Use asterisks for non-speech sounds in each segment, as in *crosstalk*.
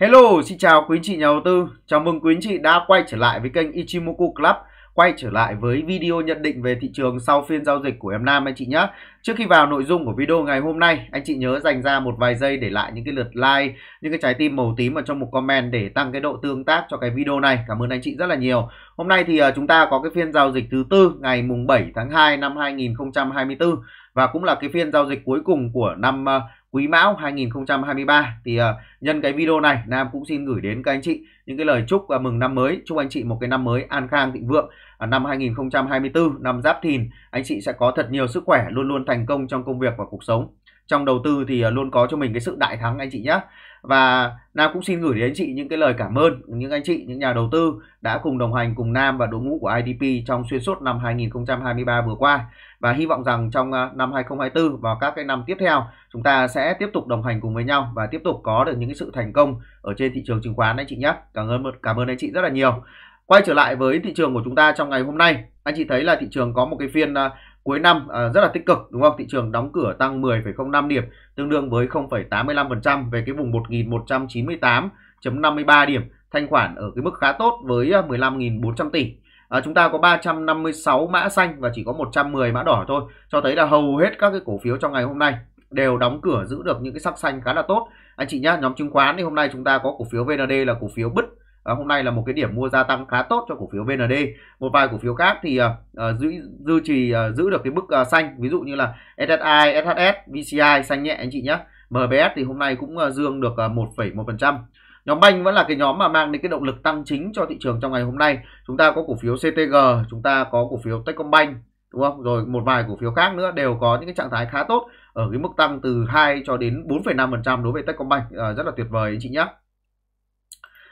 Hello, xin chào quý anh chị nhà đầu tư. Chào mừng quý anh chị đã quay trở lại với kênh Ichimoku Club, quay trở lại với video nhận định về thị trường sau phiên giao dịch của em Nam anh chị nhé. Trước khi vào nội dung của video ngày hôm nay, anh chị nhớ dành ra một vài giây để lại những cái lượt like, những cái trái tim màu tím ở trong một comment để tăng cái độ tương tác cho cái video này. Cảm ơn anh chị rất là nhiều. Hôm nay thì à, chúng ta có cái phiên giao dịch thứ tư ngày mùng 7 tháng 2 năm 2024 và cũng là cái phiên giao dịch cuối cùng của năm à, Quý Mão 2023 thì uh, nhân cái video này Nam cũng xin gửi đến các anh chị những cái lời chúc uh, mừng năm mới. Chúc anh chị một cái năm mới an khang thịnh vượng. Uh, năm 2024 năm Giáp Thìn anh chị sẽ có thật nhiều sức khỏe luôn luôn thành công trong công việc và cuộc sống. Trong đầu tư thì uh, luôn có cho mình cái sự đại thắng anh chị nhé và Nam cũng xin gửi đến anh chị những cái lời cảm ơn những anh chị, những nhà đầu tư đã cùng đồng hành cùng Nam và đội ngũ của IDP trong xuyên suốt năm 2023 vừa qua. Và hy vọng rằng trong à, năm 2024 và các cái năm tiếp theo, chúng ta sẽ tiếp tục đồng hành cùng với nhau và tiếp tục có được những cái sự thành công ở trên thị trường chứng khoán anh chị nhé. Cảm ơn cảm ơn anh chị rất là nhiều. Quay trở lại với thị trường của chúng ta trong ngày hôm nay, anh chị thấy là thị trường có một cái phiên à, cuối năm à, rất là tích cực đúng không? Thị trường đóng cửa tăng 10,05 điểm tương đương với 0,85% về cái vùng 1198.53 điểm thanh khoản ở cái mức khá tốt với à, 15.400 tỷ. À, chúng ta có 356 mã xanh và chỉ có 110 mã đỏ thôi cho thấy là hầu hết các cái cổ phiếu trong ngày hôm nay đều đóng cửa giữ được những cái sắc xanh khá là tốt. Anh chị nhá nhóm chứng khoán thì hôm nay chúng ta có cổ phiếu VND là cổ phiếu bứt và hôm nay là một cái điểm mua gia tăng khá tốt cho cổ phiếu VND một vài cổ phiếu khác thì uh, giữ duy trì uh, giữ được cái mức uh, xanh. Ví dụ như là SSI, SHS, VCI xanh nhẹ anh chị nhé MBS thì hôm nay cũng uh, dương được uh, 1,1% nhóm banh vẫn là cái nhóm mà mang đến cái động lực tăng chính cho thị trường trong ngày hôm nay. Chúng ta có cổ phiếu CTG chúng ta có cổ phiếu Techcombank đúng không? Rồi một vài cổ phiếu khác nữa đều có những cái trạng thái khá tốt ở cái mức tăng từ 2 cho đến 4,5% đối với Techcombank. À, rất là tuyệt vời anh chị nhé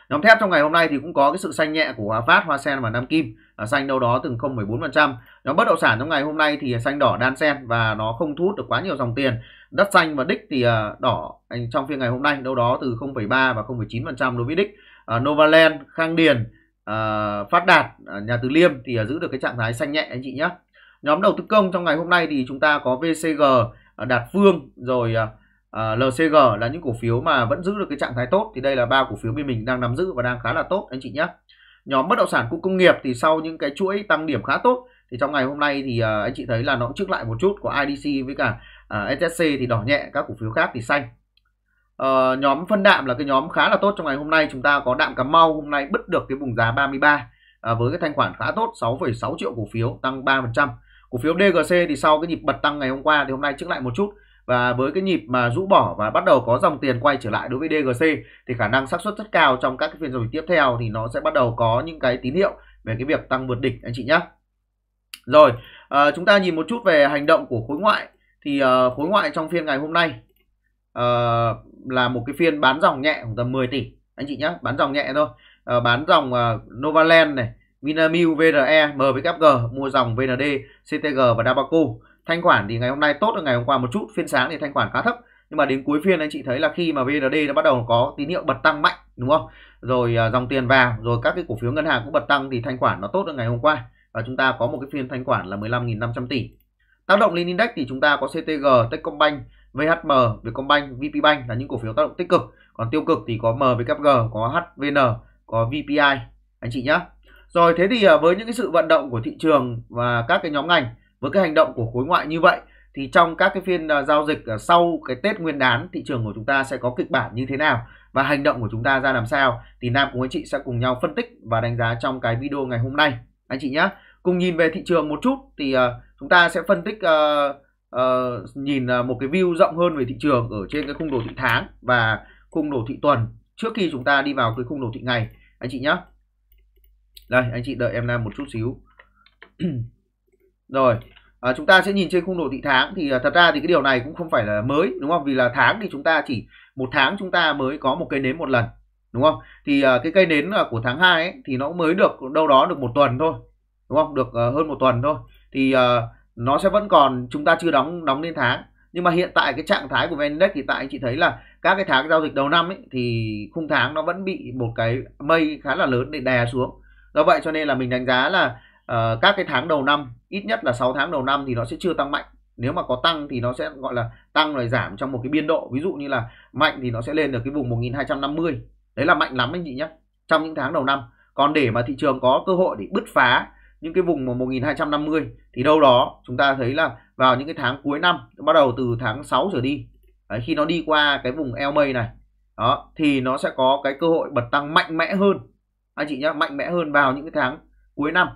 nhóm thép trong ngày hôm nay thì cũng có cái sự xanh nhẹ của Hòa Phát, Hoa Sen và Nam Kim. À, xanh đâu đó từng 0,14%. nhóm bất động sản trong ngày hôm nay thì xanh đỏ đan sen và nó không thu hút được quá nhiều dòng tiền. Đất xanh và đích thì à, đỏ trong phiên ngày hôm nay đâu đó từ 0,3 và 0,9% đối với đích. À, Novaland Khang Điền à, Phát Đạt à, nhà Từ Liêm thì giữ được cái trạng thái xanh nhẹ anh chị nhé nhóm đầu tư công trong ngày hôm nay thì chúng ta có VCG Đạt Phương rồi Ờ, LCG là những cổ phiếu mà vẫn giữ được cái trạng thái tốt. Thì đây là ba cổ phiếu bên mình đang nắm giữ và đang khá là tốt anh chị nhé nhóm bất động sản khu công nghiệp thì sau những cái chuỗi tăng điểm khá tốt thì trong ngày hôm nay thì uh, anh chị thấy là nó cũng trước lại một chút của IDC với cả ờ, uh, SSC thì đỏ nhẹ các cổ phiếu khác thì xanh. Uh, nhóm phân đạm là cái nhóm khá là tốt trong ngày hôm nay. Chúng ta có đạm Cà Mau hôm nay bứt được cái vùng giá 33 uh, với cái thanh khoản khá tốt 6,6 triệu cổ phiếu tăng 3% cổ phiếu DGC thì sau cái nhịp bật tăng ngày hôm qua thì hôm nay trước lại một chút và với cái nhịp mà rũ bỏ và bắt đầu có dòng tiền quay trở lại đối với DGC thì khả năng xác suất rất cao trong các cái phiên giao dịch tiếp theo thì nó sẽ bắt đầu có những cái tín hiệu về cái việc tăng vượt đỉnh anh chị nhé. Rồi, à, chúng ta nhìn một chút về hành động của khối ngoại. Thì uh, khối ngoại trong phiên ngày hôm nay uh, là một cái phiên bán dòng nhẹ khoảng tầm 10 tỷ anh chị nhé bán dòng nhẹ thôi. Uh, bán dòng uh, Novaland này Vinamilk VRE MWG mua dòng VND CTG và Dabaco thanh khoản thì ngày hôm nay tốt hơn ngày hôm qua một chút phiên sáng thì thanh khoản khá thấp. Nhưng mà đến cuối phiên anh chị thấy là khi mà VND nó bắt đầu có tín hiệu bật tăng mạnh đúng không? Rồi à, dòng tiền vào rồi các cái cổ phiếu ngân hàng cũng bật tăng thì thanh khoản nó tốt hơn ngày hôm qua. Và chúng ta có một cái phiên thanh khoản là 15.500 tỷ. Tác động lên index thì chúng ta có CTG, Techcombank, VHM, Vietcombank, VPBank là những cổ phiếu tác động tích cực. Còn tiêu cực thì có MVKG, có HVN, có VPI anh chị nhé rồi thế thì à, với những cái sự vận động của thị trường và các cái nhóm ngành với cái hành động của khối ngoại như vậy thì trong các cái phiên à, giao dịch à, sau cái Tết Nguyên đán thị trường của chúng ta sẽ có kịch bản như thế nào và hành động của chúng ta ra làm sao thì Nam cùng anh chị sẽ cùng nhau phân tích và đánh giá trong cái video ngày hôm nay. Anh chị nhé cùng nhìn về thị trường một chút thì uh, chúng ta sẽ phân tích uh, uh, nhìn uh, một cái view rộng hơn về thị trường ở trên cái khung đồ thị tháng và khung đồ thị tuần trước khi chúng ta đi vào cái khung đồ thị ngày. Anh chị nhé đây anh chị đợi em nam một chút xíu. *clears throat* rồi à, chúng ta sẽ nhìn trên khung đồ thị tháng thì à, thật ra thì cái điều này cũng không phải là mới đúng không? Vì là tháng thì chúng ta chỉ một tháng chúng ta mới có một cây nến một lần đúng không? Thì à, cái cây nến à, của tháng 2 ấy, thì nó mới được đâu đó được một tuần thôi đúng không? Được à, hơn một tuần thôi. Thì à, nó sẽ vẫn còn chúng ta chưa đóng đóng lên tháng. Nhưng mà hiện tại cái trạng thái của VN Index thì tại chị thấy là các cái tháng giao dịch đầu năm ấy thì khung tháng nó vẫn bị một cái mây khá là lớn để đè xuống. Do vậy cho nên là mình đánh giá là uh, các cái tháng đầu năm ít nhất là 6 tháng đầu năm thì nó sẽ chưa tăng mạnh. Nếu mà có tăng thì nó sẽ gọi là tăng rồi giảm trong một cái biên độ. Ví dụ như là mạnh thì nó sẽ lên được cái vùng 1250 đấy là mạnh lắm anh chị nhé trong những tháng đầu năm. Còn để mà thị trường có cơ hội để bứt phá những cái vùng mà 1250 thì đâu đó chúng ta thấy là vào những cái tháng cuối năm bắt đầu từ tháng 6 trở đi đấy, khi nó đi qua cái vùng eo mây này đó thì nó sẽ có cái cơ hội bật tăng mạnh mẽ hơn. Anh chị nhé mạnh mẽ hơn vào những cái tháng cuối năm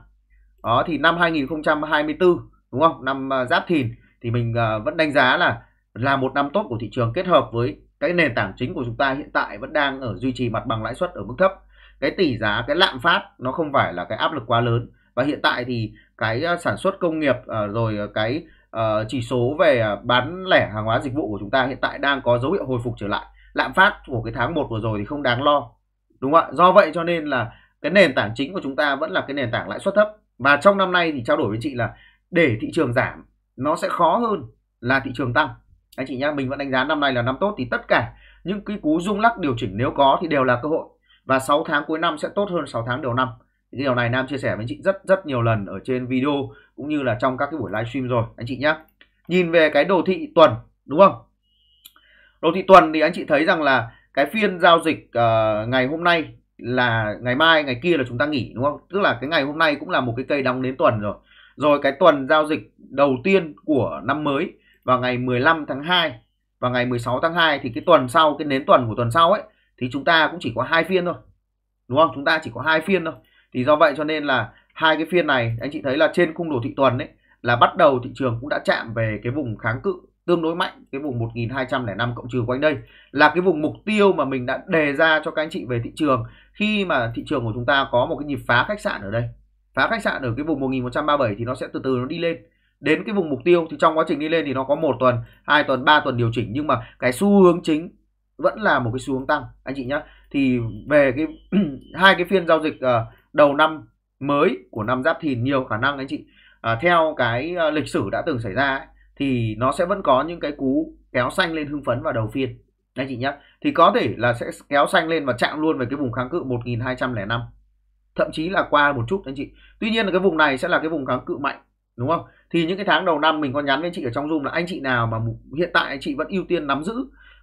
đó thì năm 2024 đúng không? Năm uh, giáp thìn thì mình uh, vẫn đánh giá là là một năm tốt của thị trường kết hợp với cái nền tảng chính của chúng ta hiện tại vẫn đang ở duy trì mặt bằng lãi suất ở mức thấp. Cái tỷ giá cái lạm phát nó không phải là cái áp lực quá lớn. Và hiện tại thì cái à, sản xuất công nghiệp uh, rồi cái uh, chỉ số về bán lẻ hàng hóa dịch vụ của chúng ta hiện tại đang có dấu hiệu hồi phục trở lại. Lạm phát của cái tháng 1 vừa rồi thì không đáng lo đúng không ạ? Do vậy cho nên là cái nền tảng chính của chúng ta vẫn là cái nền tảng lãi suất thấp và trong năm nay thì trao đổi với chị là để thị trường giảm nó sẽ khó hơn là thị trường tăng. Anh chị nhá mình vẫn đánh giá năm nay là năm tốt thì tất cả những cái cú rung lắc điều chỉnh nếu có thì đều là cơ hội. Và 6 tháng cuối năm sẽ tốt hơn 6 tháng đầu năm. Thì điều này Nam chia sẻ với chị rất rất nhiều lần ở trên video cũng như là trong các cái buổi livestream rồi. Anh chị nhé nhìn về cái đồ thị tuần đúng không? Đồ thị tuần thì anh chị thấy rằng là cái phiên giao dịch uh, ngày hôm nay là ngày mai, ngày kia là chúng ta nghỉ, đúng không? Tức là cái ngày hôm nay cũng là một cái cây đóng đến tuần rồi. Rồi cái tuần giao dịch đầu tiên của năm mới vào ngày 15 tháng 2 và ngày 16 tháng 2 thì cái tuần sau, cái nến tuần của tuần sau ấy, thì chúng ta cũng chỉ có hai phiên thôi. Đúng không? Chúng ta chỉ có hai phiên thôi. Thì do vậy cho nên là hai cái phiên này, anh chị thấy là trên khung đồ thị tuần ấy, là bắt đầu thị trường cũng đã chạm về cái vùng kháng cự tương đối mạnh, cái vùng 1205 cộng trừ quanh đây. Là cái vùng mục tiêu mà mình đã đề ra cho các anh chị về thị trường khi mà thị trường của chúng ta có một cái nhịp phá khách sạn ở đây phá khách sạn ở cái vùng 1137 thì nó sẽ từ từ nó đi lên. Đến cái vùng mục tiêu thì trong quá trình đi lên thì nó có một tuần hai tuần ba tuần điều chỉnh nhưng mà cái xu hướng chính vẫn là một cái xu hướng tăng. Anh chị nhé thì về cái *clears throat* hai cái phiên giao dịch uh, đầu năm mới của năm giáp thìn nhiều khả năng anh chị uh, theo cái uh, lịch sử đã từng xảy ra ấy, thì nó sẽ vẫn có những cái cú kéo xanh lên hưng phấn vào đầu phiên anh chị nhé thì có thể là sẽ kéo xanh lên và chạm luôn về cái vùng kháng cự 1205 thậm chí là qua một chút anh chị. Tuy nhiên là cái vùng này sẽ là cái vùng kháng cự mạnh, đúng không? Thì những cái tháng đầu năm mình có nhắn với anh chị ở trong zoom là anh chị nào mà hiện tại anh chị vẫn ưu tiên nắm giữ.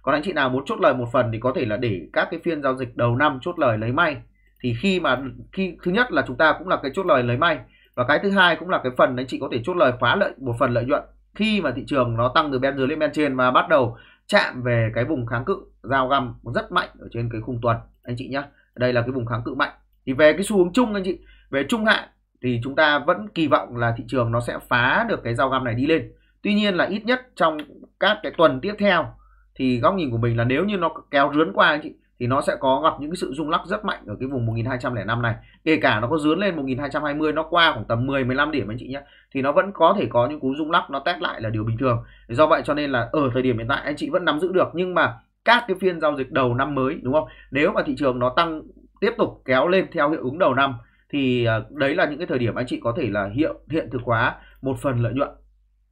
Còn anh chị nào muốn chốt lời một phần thì có thể là để các cái phiên giao dịch đầu năm chốt lời lấy may. Thì khi mà khi thứ nhất là chúng ta cũng là cái chốt lời lấy may. Và cái thứ hai cũng là cái phần anh chị có thể chốt lời khóa lợi một phần lợi nhuận. Khi mà thị trường nó tăng từ bên dưới lên bên trên và bắt đầu chạm về cái vùng kháng cự giao găm rất mạnh ở trên cái khung tuần, anh chị nhé đây là cái vùng kháng cự mạnh. Thì về cái xu hướng chung anh chị, về trung hạn thì chúng ta vẫn kỳ vọng là thị trường nó sẽ phá được cái giao găm này đi lên. Tuy nhiên là ít nhất trong các cái tuần tiếp theo thì góc nhìn của mình là nếu như nó kéo rướn qua anh chị, thì nó sẽ có gặp những cái sự rung lắc rất mạnh ở cái vùng 1205 này. Kể cả nó có dướn lên 1220 nó qua khoảng tầm 10 15 điểm anh chị nhé thì nó vẫn có thể có những cú rung lắc nó test lại là điều bình thường. Do vậy cho nên là ở thời điểm hiện tại anh chị vẫn nắm giữ được nhưng mà các cái phiên giao dịch đầu năm mới đúng không? Nếu mà thị trường nó tăng tiếp tục kéo lên theo hiệu ứng đầu năm thì à, đấy là những cái thời điểm anh chị có thể là hiệu hiện thực hóa một phần lợi nhuận.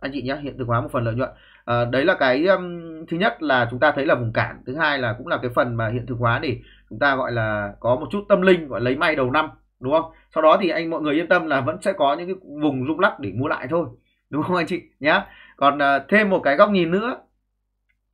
Anh chị nhé hiện thực hóa một phần lợi nhuận. À, đấy là cái um, thứ nhất là chúng ta thấy là vùng cản thứ hai là cũng là cái phần mà hiện thực hóa để chúng ta gọi là có một chút tâm linh gọi lấy may đầu năm đúng không? Sau đó thì anh mọi người yên tâm là vẫn sẽ có những cái vùng rung lắc để mua lại thôi. Đúng không anh chị? Nhá. Còn uh, thêm một cái góc nhìn nữa.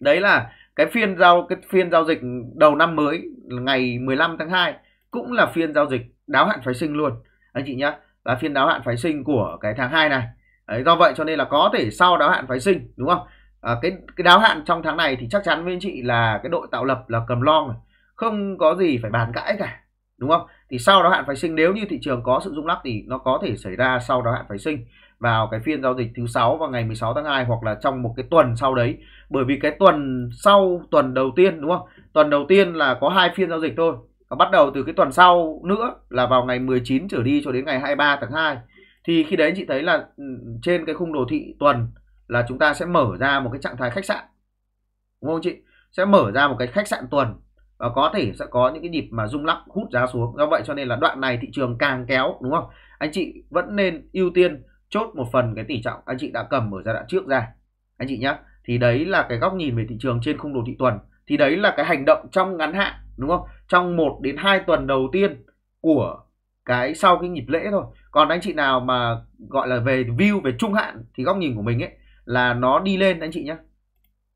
Đấy là cái phiên giao cái phiên giao dịch đầu năm mới ngày 15 tháng 2 cũng là phiên giao dịch đáo hạn phái sinh luôn. Anh chị nhá. Là phiên đáo hạn phái sinh của cái tháng 2 này. Đấy, do vậy cho nên là có thể sau đáo hạn phái sinh đúng không? À, cái cái đáo hạn trong tháng này thì chắc chắn với anh chị là cái đội tạo lập là cầm long không có gì phải bàn cãi cả đúng không? Thì sau đó hạn phái sinh, nếu như thị trường có sự rung lắc thì nó có thể xảy ra sau đó hạn phái sinh vào cái phiên giao dịch thứ sáu vào ngày 16 tháng 2 hoặc là trong một cái tuần sau đấy. Bởi vì cái tuần sau, tuần đầu tiên, đúng không? Tuần đầu tiên là có hai phiên giao dịch thôi. Và bắt đầu từ cái tuần sau nữa là vào ngày 19 trở đi cho đến ngày 23 tháng 2 thì khi đấy chị thấy là ừ, trên cái khung đồ thị tuần là chúng ta sẽ mở ra một cái trạng thái khách sạn. Đúng không chị? Sẽ mở ra một cái khách sạn tuần và có thể sẽ có những cái nhịp mà rung lắc, hút giá xuống. Do vậy cho nên là đoạn này thị trường càng kéo, đúng không? Anh chị vẫn nên ưu tiên chốt một phần cái tỷ trọng anh chị đã cầm ở giai đoạn trước ra. Anh chị nhé thì đấy là cái góc nhìn về thị trường trên khung đồ thị tuần. Thì đấy là cái hành động trong ngắn hạn, đúng không? Trong 1 đến 2 tuần đầu tiên của cái sau cái nhịp lễ thôi. Còn anh chị nào mà gọi là về view, về trung hạn thì góc nhìn của mình ấy là nó đi lên, anh chị nhé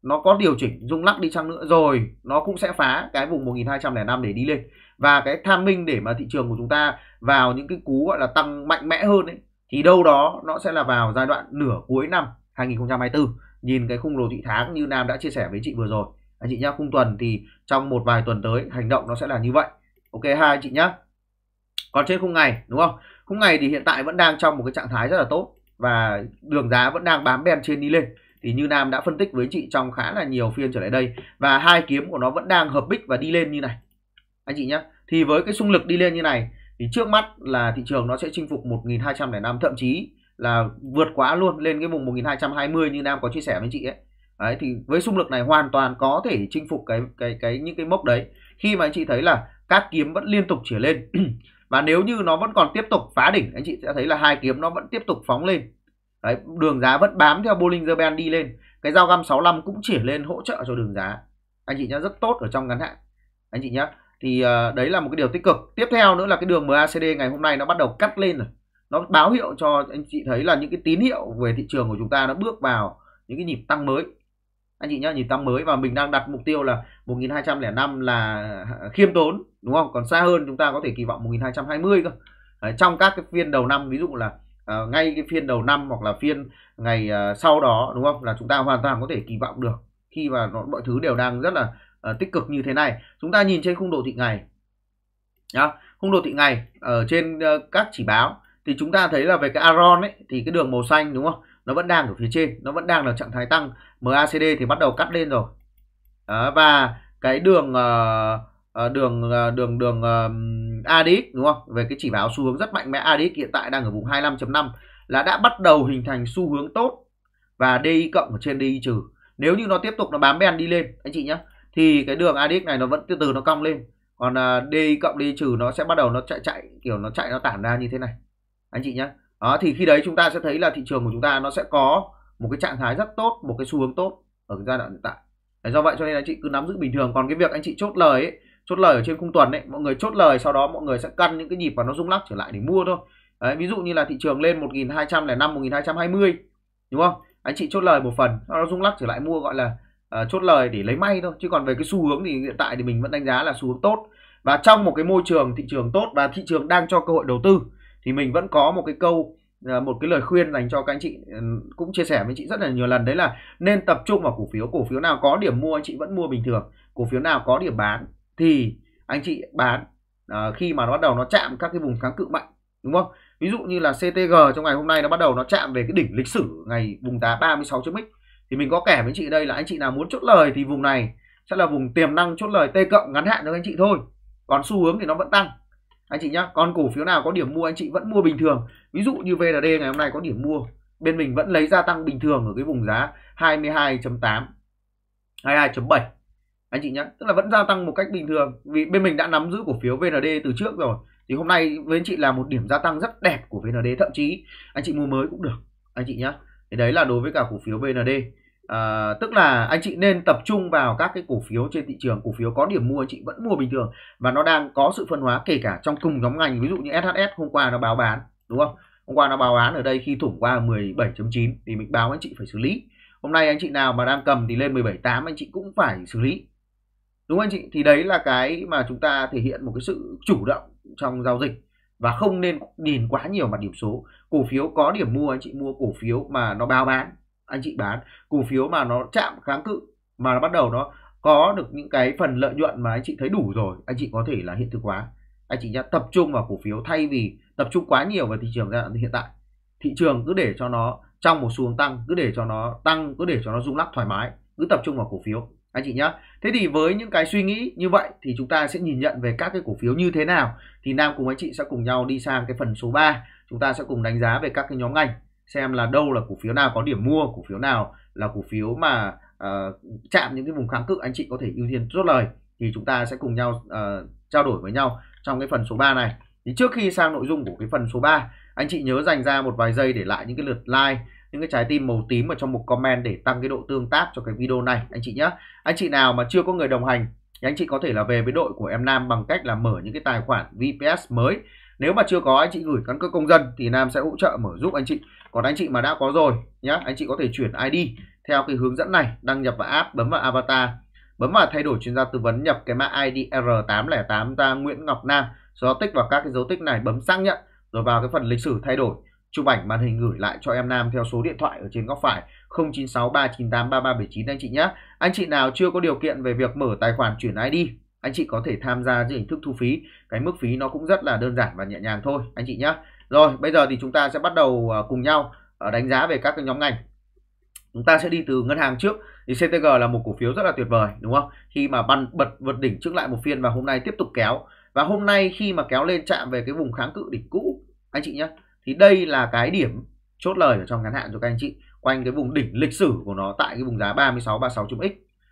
nó có điều chỉnh rung lắc đi chăng nữa. Rồi, nó cũng sẽ phá cái vùng 1205 để đi lên. Và cái tham minh để mà thị trường của chúng ta vào những cái cú, gọi là, tăng mạnh mẽ hơn ấy, thì đâu đó nó sẽ là vào giai đoạn nửa cuối năm 2024 nhìn cái khung đồ thị tháng như Nam đã chia sẻ với chị vừa rồi. Anh chị nhá, khung tuần thì trong một vài tuần tới hành động nó sẽ là như vậy. Ok, hai anh chị nhá. Còn trên khung ngày, đúng không? Khung ngày thì hiện tại vẫn đang trong một cái trạng thái rất là tốt và đường giá vẫn đang bám ben trên đi lên thì như Nam đã phân tích với chị trong khá là nhiều phiên trở lại đây và hai kiếm của nó vẫn đang hợp bích và đi lên như này. Anh chị nhé thì với cái xung lực đi lên như này thì trước mắt là thị trường nó sẽ chinh phục 1205 thậm chí là vượt quá luôn lên cái vùng 1220 như Nam có chia sẻ với chị ấy. Đấy, thì với xung lực này hoàn toàn có thể chinh phục cái cái cái những cái mốc đấy. Khi mà anh chị thấy là các kiếm vẫn liên tục trở lên *clears throat* và nếu như nó vẫn còn tiếp tục phá đỉnh anh chị sẽ thấy là hai kiếm nó vẫn tiếp tục phóng lên đấy, đường giá vẫn bám theo Bollinger Band đi lên. Cái dao găm 65 cũng chỉ lên hỗ trợ cho đường giá. Anh chị nhá rất tốt ở trong ngắn hạn. Anh chị nhá thì uh, đấy là một cái điều tích cực. Tiếp theo nữa là cái đường MACD ngày hôm nay nó bắt đầu cắt lên rồi. Nó báo hiệu cho anh chị thấy là những cái tín hiệu về thị trường của chúng ta nó bước vào những cái nhịp tăng mới. Anh chị nhá nhịp tăng mới và mình đang đặt mục tiêu là 1205 là à, khiêm tốn đúng không? Còn xa hơn chúng ta có thể kỳ vọng 1220 cơ. Đấy, trong các cái phiên đầu năm ví dụ là uh, ngay cái phiên đầu năm hoặc là phiên ngày uh, sau đó đúng không? Là chúng ta hoàn toàn có thể kỳ vọng được khi mà nó, mọi thứ đều đang rất là uh, tích cực như thế này. Chúng ta nhìn trên khung đồ thị ngày nhá. Khung đồ thị ngày ở trên uh, các chỉ báo thì chúng ta thấy là về cái Aron ấy thì cái đường màu xanh đúng không? Nó vẫn đang ở phía trên nó vẫn đang là trạng thái tăng. MACD thì bắt đầu cắt lên rồi. Đó, và cái đường uh, Ờ, ờ, đường đường đường ADX đúng không? Về cái chỉ báo xu hướng rất mạnh mẽ ADX hiện tại đang ở vùng 25.5 là đã bắt đầu hình thành xu hướng tốt và DI cộng ở trên DI trừ. Nếu như nó tiếp tục nó bám ben đi lên anh chị nhé thì cái đường ADX này nó vẫn từ từ nó cong lên. Còn ờ, DI cộng DI trừ nó sẽ bắt đầu nó chạy chạy kiểu nó chạy nó tản ra như thế này. Anh chị nhé đó thì khi đấy chúng ta sẽ thấy là thị trường của chúng ta nó sẽ có một cái trạng thái rất tốt một cái xu hướng tốt ở giai đoạn hiện tại. Do vậy cho nên anh chị cứ nắm giữ bình thường. Còn cái việc anh chị chốt lời ấy, chốt lời ở trên khung tuần đấy, mọi người chốt lời sau đó mọi người sẽ căn những cái nhịp và nó rung lắc trở lại để mua thôi. Đấy, ví dụ như là thị trường lên 1205 1220 đúng không? Anh chị chốt lời một phần nó rung lắc trở lại mua gọi là uh, chốt lời để lấy may thôi. Chứ còn về cái xu hướng thì hiện tại thì mình vẫn đánh giá là xu hướng tốt. Và trong một cái môi trường thị trường tốt và thị trường đang cho cơ hội đầu tư thì mình vẫn có một cái câu ờ, một cái lời khuyên dành cho các anh chị ừ, cũng chia sẻ với chị rất là nhiều lần. Đấy là nên tập trung vào cổ phiếu. Cổ phiếu nào có điểm mua anh chị vẫn mua bình thường. Cổ phiếu nào có điểm bán thì anh chị bán à, khi mà nó bắt đầu nó chạm các cái vùng kháng cự mạnh đúng không? Ví dụ như là CTG trong ngày hôm nay nó bắt đầu nó chạm về cái đỉnh lịch sử ngày vùng đá 36 chấm x thì mình có kể với chị đây là anh chị nào muốn chốt lời thì vùng này sẽ là vùng tiềm năng chốt lời T cộng ngắn hạn cho anh chị thôi. Còn xu hướng thì nó vẫn tăng. Anh chị nhá còn cổ phiếu nào có điểm mua anh chị vẫn mua bình thường. Ví dụ như VND ngày hôm nay có điểm mua bên mình vẫn lấy gia tăng bình thường ở cái vùng giá 22.8 22.7 anh chị nhé tức là vẫn gia tăng một cách bình thường. Vì bên mình đã nắm giữ cổ phiếu VND từ trước rồi. Thì hôm nay với anh chị là một điểm gia tăng rất đẹp của VND thậm chí anh chị mua mới cũng được anh chị nhé thì đấy là đối với cả cổ phiếu VND à, tức là anh chị nên tập trung vào các cái cổ phiếu trên thị trường. Cổ phiếu có điểm mua anh chị vẫn mua bình thường. Và nó đang có sự phân hóa kể cả trong cùng nhóm ngành. Ví dụ như SHS hôm qua nó báo bán đúng không? Hôm qua nó báo bán ở đây khi thủng qua 17.9 thì mình báo anh chị phải xử lý. Hôm nay anh chị nào mà đang cầm thì lên 17.8 anh chị cũng phải xử lý đúng không anh chị? Thì đấy là cái mà chúng ta thể hiện một cái sự chủ động trong giao dịch và không nên nhìn quá nhiều mặt điểm số. Cổ phiếu có điểm mua anh chị mua cổ phiếu mà nó bao bán, anh chị bán. Cổ phiếu mà nó chạm kháng cự mà nó bắt đầu nó có được những cái phần lợi nhuận mà anh chị thấy đủ rồi, anh chị có thể là hiện thực hóa. Anh chị nhá, tập trung vào cổ phiếu thay vì tập trung quá nhiều vào thị trường giai đoạn hiện tại. Thị trường cứ để cho nó trong một xu hướng tăng, cứ để cho nó tăng, cứ để cho nó rung lắc thoải mái, cứ tập trung vào cổ phiếu anh chị nhé. thế thì với những cái suy nghĩ như vậy thì chúng ta sẽ nhìn nhận về các cái cổ phiếu như thế nào. Thì nam cùng anh chị sẽ cùng nhau đi sang cái phần số 3 chúng ta sẽ cùng đánh giá về các cái nhóm ngành xem là đâu là cổ phiếu nào có điểm mua cổ phiếu nào là cổ phiếu mà uh, chạm những cái vùng kháng cự anh chị có thể ưu tiên chốt lời. Thì chúng ta sẽ cùng nhau uh, trao đổi với nhau trong cái phần số 3 này. Thì trước khi sang nội dung của cái phần số 3 anh chị nhớ dành ra một vài giây để lại những cái lượt like những cái trái tim màu tím ở trong một comment để tăng cái độ tương tác cho cái video này. Anh chị nhé anh chị nào mà chưa có người đồng hành thì anh chị có thể là về với đội của em Nam bằng cách là mở những cái tài khoản VPS mới. Nếu mà chưa có, anh chị gửi căn cước công dân thì Nam sẽ hỗ trợ mở giúp anh chị. Còn anh chị mà đã có rồi nhá, anh chị có thể chuyển ID theo cái hướng dẫn này, đăng nhập vào app, bấm vào avatar. Bấm vào thay đổi chuyên gia tư vấn, nhập cái mã ID R808 ta Nguyễn Ngọc Nam. Sau đó tích vào các cái dấu tích này, bấm xác nhận, rồi vào cái phần lịch sử thay đổi chụp ảnh màn hình gửi lại cho em Nam theo số điện thoại ở trên góc phải 0963983379 anh chị nhé. Anh chị nào chưa có điều kiện về việc mở tài khoản chuyển ID, anh chị có thể tham gia dưới hình thức thu phí. Cái mức phí nó cũng rất là đơn giản và nhẹ nhàng thôi anh chị nhé. Rồi bây giờ thì chúng ta sẽ bắt đầu à, cùng nhau à, đánh giá về các cái nhóm ngành. Chúng ta sẽ đi từ ngân hàng trước thì CTG là một cổ phiếu rất là tuyệt vời đúng không? Khi mà bắn bật vượt đỉnh trước lại một phiên và hôm nay tiếp tục kéo và hôm nay khi mà kéo lên chạm về cái vùng kháng cự đỉnh cũ anh chị nhé thì đây là cái điểm chốt lời ở trong ngắn hạn cho các anh chị. Quanh cái vùng đỉnh lịch sử của nó tại cái vùng giá 36 36 x.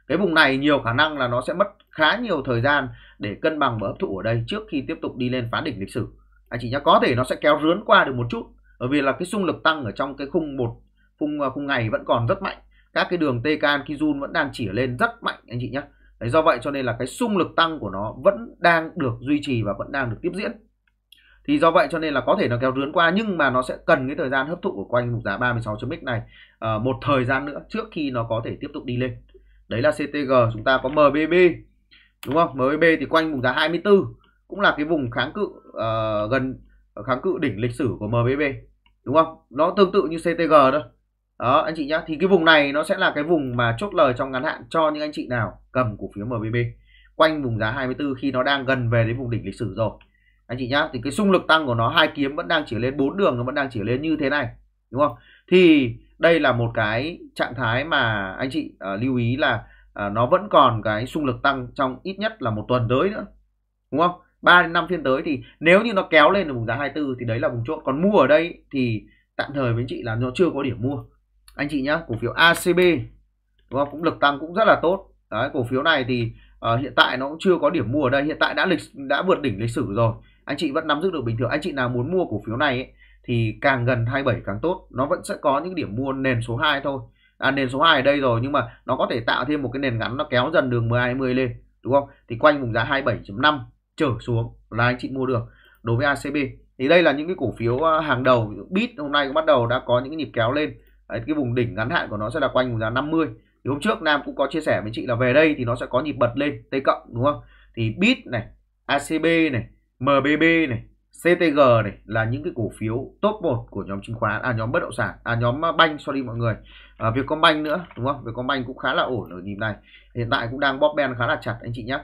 Cái vùng này nhiều khả năng là nó sẽ mất khá nhiều thời gian để cân bằng và hấp thụ ở đây trước khi tiếp tục đi lên phá đỉnh lịch sử. Anh chị nhé có thể nó sẽ kéo rướn qua được một chút bởi vì là cái xung lực tăng ở trong cái khung một khung à, khung ngày vẫn còn rất mạnh. Các cái đường TK Kijun vẫn đang chỉ lên rất mạnh anh chị nhé Đấy, do vậy cho nên là cái xung lực tăng của nó vẫn đang được duy trì và vẫn đang được tiếp diễn thì do vậy cho nên là có thể nó kéo rướn qua nhưng mà nó sẽ cần cái thời gian hấp thụ của quanh mục giá 36.x này uh, một thời gian nữa trước khi nó có thể tiếp tục đi lên. Đấy là CTG chúng ta có MBB đúng không? MBB thì quanh mục giá 24 cũng là cái vùng kháng cự uh, gần ờ, kháng cự đỉnh lịch sử của MBB đúng không? Nó tương tự như CTG thôi. Đó anh chị nhá. Thì cái vùng này nó sẽ là cái vùng mà chốt lời trong ngắn hạn cho những anh chị nào cầm cổ phiếu MBB quanh vùng giá 24 khi nó đang gần về đến vùng đỉnh lịch sử rồi anh chị nhá thì cái xung lực tăng của nó hai kiếm vẫn đang chỉ lên bốn đường nó vẫn đang chỉ lên như thế này đúng không? Thì đây là một cái trạng thái mà anh chị uh, lưu ý là uh, nó vẫn còn cái xung lực tăng trong ít nhất là một tuần tới nữa đúng không? 3 đến 5 phiên tới thì nếu như nó kéo lên được vùng giá 24 thì đấy là vùng chốt. Còn mua ở đây thì tạm thời với anh chị là nó chưa có điểm mua. Anh chị nhá cổ phiếu ACB đúng không? Cũng lực tăng cũng rất là tốt. Đấy cổ phiếu này thì uh, hiện tại nó cũng chưa có điểm mua ở đây. Hiện tại đã lịch đã vượt đỉnh lịch sử rồi anh chị vẫn nắm giữ được bình thường. Anh chị nào muốn mua cổ phiếu này ấy, thì càng gần 27 càng tốt. Nó vẫn sẽ có những điểm mua nền số 2 thôi. À, nền số 2 ở đây rồi nhưng mà nó có thể tạo thêm một cái nền ngắn nó kéo dần đường 10 20 lên đúng không? Thì quanh vùng giá 27.5 trở xuống là anh chị mua được đối với ACB thì đây là những cái cổ phiếu à, hàng đầu. Bit hôm nay cũng bắt đầu đã có những cái nhịp kéo lên. Đấy, cái vùng đỉnh ngắn hạn của nó sẽ là quanh vùng giá 50 thì hôm trước Nam cũng có chia sẻ với chị là về đây thì nó sẽ có nhịp bật lên T cộng đúng không? Thì bit này ACB này MBB này, CTG này là những cái cổ phiếu top 1 của nhóm chứng khoán, à nhóm bất động sản, à nhóm banh sorry mọi người. À, Vietcombank nữa, đúng không? Vietcombank cũng khá là ổn ở nhịp này. Hiện tại cũng đang bóp ben khá là chặt anh chị nhé.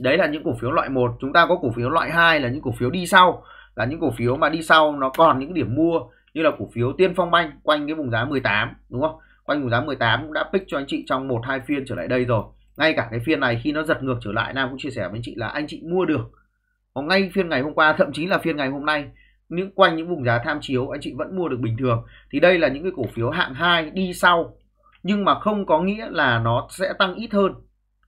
Đấy là những cổ phiếu loại 1, chúng ta có cổ phiếu loại 2 là những cổ phiếu đi sau, là những cổ phiếu mà đi sau nó còn những điểm mua như là cổ phiếu Tiên Phong Banh quanh cái vùng giá 18 đúng không? Quanh vùng giá 18 cũng đã pick cho anh chị trong một hai phiên trở lại đây rồi. Ngay cả cái phiên này khi nó giật ngược trở lại Nam cũng chia sẻ với anh chị là anh chị mua được có ngay phiên ngày hôm qua thậm chí là phiên ngày hôm nay những quanh những vùng giá tham chiếu anh chị vẫn mua được bình thường. Thì đây là những cái cổ phiếu hạng 2 đi sau. Nhưng mà không có nghĩa là nó sẽ tăng ít hơn.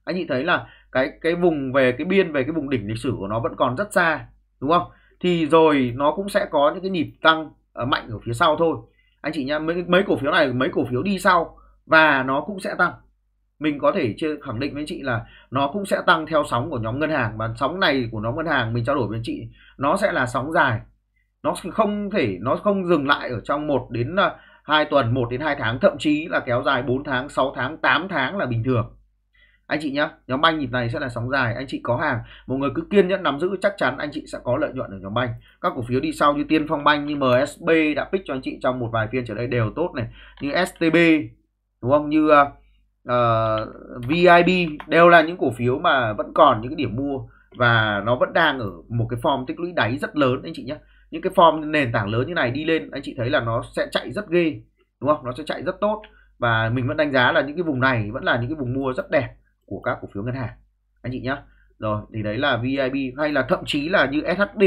Anh chị thấy là cái cái vùng về cái biên về cái vùng đỉnh lịch sử của nó vẫn còn rất xa đúng không? Thì rồi nó cũng sẽ có những cái nhịp tăng ở mạnh ở phía sau thôi. Anh chị nhá mấy, mấy cổ phiếu này mấy cổ phiếu đi sau và nó cũng sẽ tăng mình có thể chưa khẳng định với chị là nó cũng sẽ tăng theo sóng của nhóm ngân hàng và sóng này của nhóm ngân hàng mình trao đổi với chị nó sẽ là sóng dài. Nó không thể nó không dừng lại ở trong 1 đến à, 2 tuần 1 đến 2 tháng thậm chí là kéo dài 4 tháng 6 tháng 8 tháng là bình thường. Anh chị nhé nhóm banh nhịp này sẽ là sóng dài anh chị có hàng một người cứ kiên nhẫn nắm giữ chắc chắn anh chị sẽ có lợi nhuận ở nhóm banh. Các cổ phiếu đi sau như tiên phong banh như msb đã pick cho anh chị trong một vài phiên trở đây đều tốt này như stb đúng không? Như uh, Ờ, uh, VIB đều là những cổ phiếu mà vẫn còn những cái điểm mua và nó vẫn đang ở một cái form tích lũy đáy rất lớn anh chị nhé những cái form nền tảng lớn như này đi lên anh chị thấy là nó sẽ chạy rất ghê đúng không? Nó sẽ chạy rất tốt và mình vẫn đánh giá là những cái vùng này vẫn là những cái vùng mua rất đẹp của các cổ phiếu ngân hàng anh chị nhé rồi thì đấy là VIB hay là thậm chí là như SHD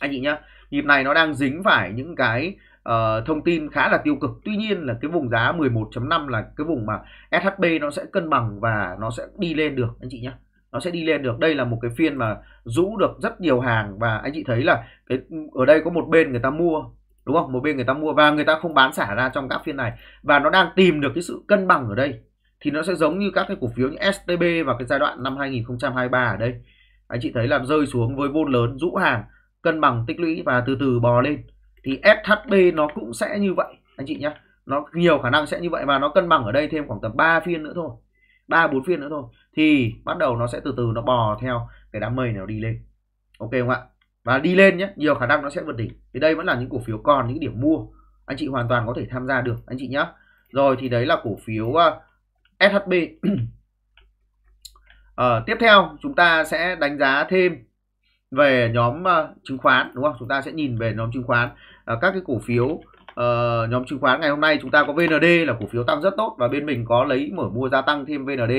anh chị nhé nhịp này nó đang dính phải những cái uh, thông tin khá là tiêu cực. Tuy nhiên là cái vùng giá 11.5 là cái vùng mà SHB nó sẽ cân bằng và nó sẽ đi lên được anh chị nhé. Nó sẽ đi lên được. Đây là một cái phiên mà rũ được rất nhiều hàng và anh chị thấy là cái ở đây có một bên người ta mua đúng không? Một bên người ta mua và người ta không bán xả ra trong các phiên này. Và nó đang tìm được cái sự cân bằng ở đây. Thì nó sẽ giống như các cái cổ phiếu như STB vào cái giai đoạn năm 2023 ở đây. Anh chị thấy là rơi xuống với vôn lớn rũ hàng cân bằng tích lũy và từ từ bò lên thì SHB nó cũng sẽ như vậy anh chị nhé nó nhiều khả năng sẽ như vậy và nó cân bằng ở đây thêm khoảng tầm 3 phiên nữa thôi ba bốn phiên nữa thôi. Thì bắt đầu nó sẽ từ từ nó bò theo cái đám mây nào đi lên. Ok không ạ? Và đi lên nhé nhiều khả năng nó sẽ vượt đỉnh. Thì đây vẫn là những cổ phiếu còn những điểm mua. Anh chị hoàn toàn có thể tham gia được anh chị nhé rồi thì đấy là cổ phiếu uh, SHB uh, tiếp theo chúng ta sẽ đánh giá thêm về nhóm uh, chứng khoán đúng không? Chúng ta sẽ nhìn về nhóm chứng khoán. Ờ, các cái cổ phiếu uh, nhóm chứng khoán ngày hôm nay chúng ta có VND là cổ phiếu tăng rất tốt và bên mình có lấy mở mua gia tăng thêm VND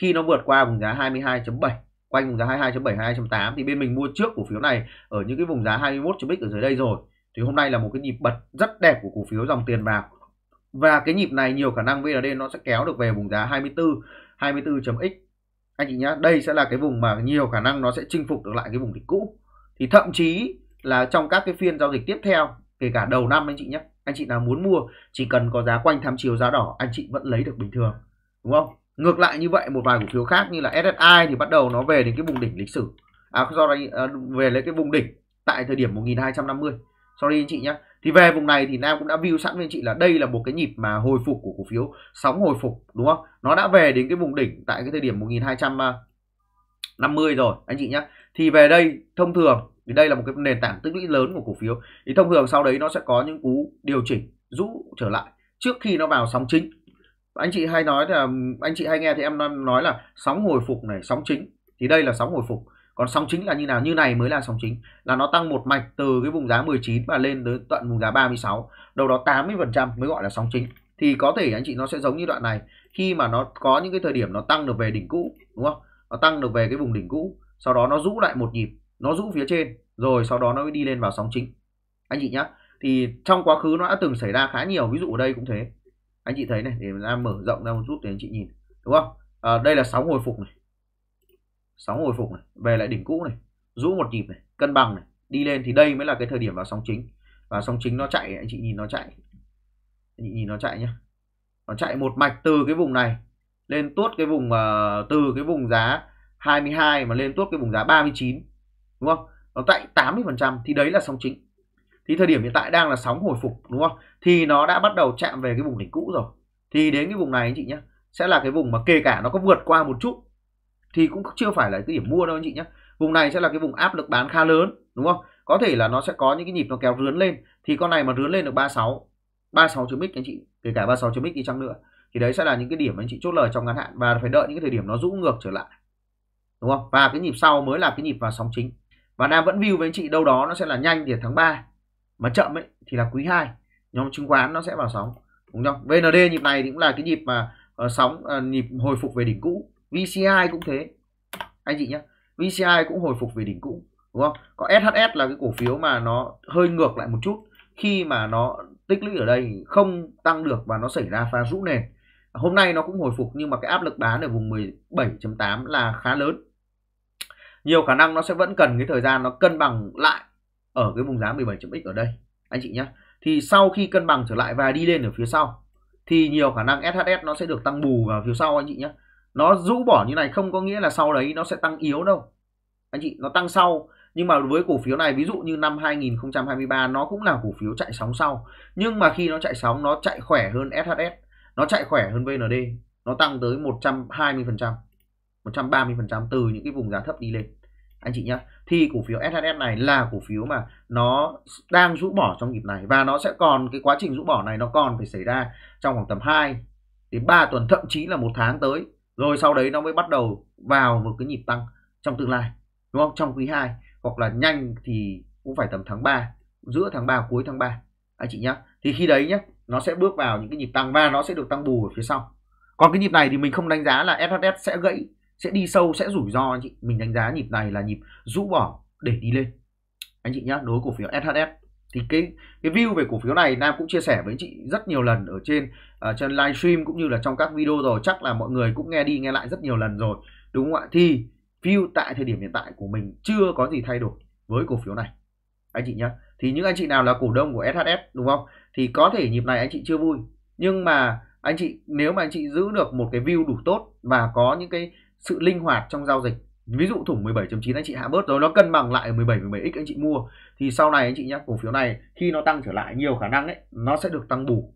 khi nó vượt qua vùng giá 22.7 quanh vùng giá 22.7 22.8 thì bên mình mua trước cổ phiếu này ở những cái vùng giá 21 x ở dưới đây rồi. Thì hôm nay là một cái nhịp bật rất đẹp của cổ phiếu dòng tiền vào. Và cái nhịp này nhiều khả năng VND nó sẽ kéo được về vùng giá 24 24.x anh chị nhá đây sẽ là cái vùng mà nhiều khả năng nó sẽ chinh phục được lại cái vùng đỉnh cũ. Thì thậm chí là trong các cái phiên giao dịch tiếp theo kể cả đầu năm anh chị nhé anh chị nào muốn mua chỉ cần có giá quanh tham chiều giá đỏ anh chị vẫn lấy được bình thường đúng không? Ngược lại như vậy một vài cổ phiếu khác như là SSI thì bắt đầu nó về đến cái vùng đỉnh lịch sử. À do đây à, về lấy cái vùng đỉnh tại thời điểm 1250 sorry anh chị nhé. Thì về vùng này thì Nam cũng đã view sẵn với anh chị là đây là một cái nhịp mà hồi phục của cổ phiếu sóng hồi phục đúng không? Nó đã về đến cái vùng đỉnh tại cái thời điểm 1250 rồi anh chị nhé. Thì về đây thông thường thì đây là một cái nền tảng tích lũy lớn của cổ phiếu. Thì thông thường sau đấy nó sẽ có những cú điều chỉnh, rũ trở lại trước khi nó vào sóng chính. Anh chị hay nói là, anh chị hay nghe thì em nói là sóng hồi phục này, sóng chính. Thì đây là sóng hồi phục. Còn sóng chính là như nào? Như này mới là sóng chính. Là nó tăng một mạch từ cái vùng giá 19 và lên tới tận vùng giá 36 đâu đó 80 phần trăm mới gọi là sóng chính. Thì có thể anh chị nó sẽ giống như đoạn này. Khi mà nó có những cái thời điểm nó tăng được về đỉnh cũ, đúng không? Nó tăng được về cái vùng đỉnh cũ, sau đó nó rũ lại một nhịp nó rũ phía trên rồi sau đó nó mới đi lên vào sóng chính. Anh chị nhá thì trong quá khứ nó đã từng xảy ra khá nhiều ví dụ ở đây cũng thế. Anh chị thấy này để ra mở rộng ra một chút để anh chị nhìn đúng không? À, đây là sóng hồi phục này. Sóng hồi phục này về lại đỉnh cũ này rũ một nhịp này cân bằng này đi lên thì đây mới là cái thời điểm vào sóng chính. Và sóng chính nó chạy anh chị nhìn nó chạy. Anh chị nhìn nó chạy nhá. Nó chạy một mạch từ cái vùng này lên tuốt cái vùng uh, từ cái vùng giá 22 mà lên tuốt cái vùng giá 39 đúng không? Nó tại 80 phần trăm thì đấy là sóng chính. Thì thời điểm hiện tại đang là sóng hồi phục, đúng không? Thì nó đã bắt đầu chạm về cái vùng đỉnh cũ rồi. Thì đến cái vùng này anh chị nhé sẽ là cái vùng mà kể cả nó có vượt qua một chút, thì cũng chưa phải là cái điểm mua đâu anh chị nhé vùng này sẽ là cái vùng áp lực bán khá lớn, đúng không? Có thể là nó sẽ có những cái nhịp nó kéo rướn lên, thì con này mà rướn lên được 36 36 chấm x anh chị, kể cả 36 chấm x đi chăng nữa, thì đấy sẽ là những cái điểm anh chị chốt lời trong ngắn hạn và phải đợi những cái thời điểm nó rũ ngược trở lại, đúng không? Và cái nhịp sau mới là cái nhịp vào sóng chính và Nam vẫn view với anh chị đâu đó nó sẽ là nhanh thì tháng 3 mà chậm ấy thì là quý 2 nhóm chứng khoán nó sẽ vào sóng. Đúng không? VND nhịp này thì cũng là cái nhịp mà uh, sóng uh, nhịp hồi phục về đỉnh cũ. VCI cũng thế. Anh chị nhé VCI cũng hồi phục về đỉnh cũ. Đúng không? Có SHS là cái cổ phiếu mà nó hơi ngược lại một chút. Khi mà nó tích lũy ở đây không tăng được và nó xảy ra pha rũ nền. Hôm nay nó cũng hồi phục nhưng mà cái áp lực bán ở vùng 17.8 là khá lớn nhiều khả năng nó sẽ vẫn cần cái thời gian nó cân bằng lại ở cái vùng giá 17.x ở đây. Anh chị nhé thì sau khi cân bằng trở lại và đi lên ở phía sau, thì nhiều khả năng SHS nó sẽ được tăng bù vào phía sau, anh chị nhé nó rũ bỏ như này không có nghĩa là sau đấy nó sẽ tăng yếu đâu. Anh chị, nó tăng sau. Nhưng mà với cổ phiếu này, ví dụ như năm 2023 nó cũng là cổ phiếu chạy sóng sau. Nhưng mà khi nó chạy sóng, nó chạy khỏe hơn SHS nó chạy khỏe hơn VND nó tăng tới 120 phần trăm 130 phần trăm từ những cái vùng giá thấp đi lên anh chị nhé thì cổ phiếu SHS này là cổ phiếu mà nó đang rũ bỏ trong nhịp này và nó sẽ còn, cái quá trình rũ bỏ này nó còn phải xảy ra trong khoảng tầm 2 đến 3 tuần, thậm chí là một tháng tới. Rồi sau đấy nó mới bắt đầu vào một cái nhịp tăng trong tương lai, đúng không? Trong quý 2 hoặc là nhanh thì cũng phải tầm tháng 3 giữa tháng 3 cuối tháng 3 anh chị nhé thì khi đấy nhé nó sẽ bước vào những cái nhịp tăng và nó sẽ được tăng bù ở phía sau. Còn cái nhịp này thì mình không đánh giá là SHS sẽ gãy sẽ đi sâu sẽ rủi ro anh chị. Mình đánh giá nhịp này là nhịp rũ bỏ để đi lên. Anh chị nhé đối cổ phiếu SHS thì cái cái view về cổ phiếu này Nam cũng chia sẻ với anh chị rất nhiều lần ở trên uh, trên livestream cũng như là trong các video rồi. Chắc là mọi người cũng nghe đi nghe lại rất nhiều lần rồi đúng không ạ? Thì view tại thời điểm hiện tại của mình chưa có gì thay đổi với cổ phiếu này. Anh chị nhé thì những anh chị nào là cổ đông của SHS đúng không? Thì có thể nhịp này anh chị chưa vui. Nhưng mà anh chị nếu mà anh chị giữ được một cái view đủ tốt và có những cái sự linh hoạt trong giao dịch. Ví dụ thủng 17.9 anh chị hạ bớt rồi nó cân bằng lại ở 17 17x anh chị mua. Thì sau này anh chị nhé cổ phiếu này khi nó tăng trở lại nhiều khả năng ấy nó sẽ được tăng bù.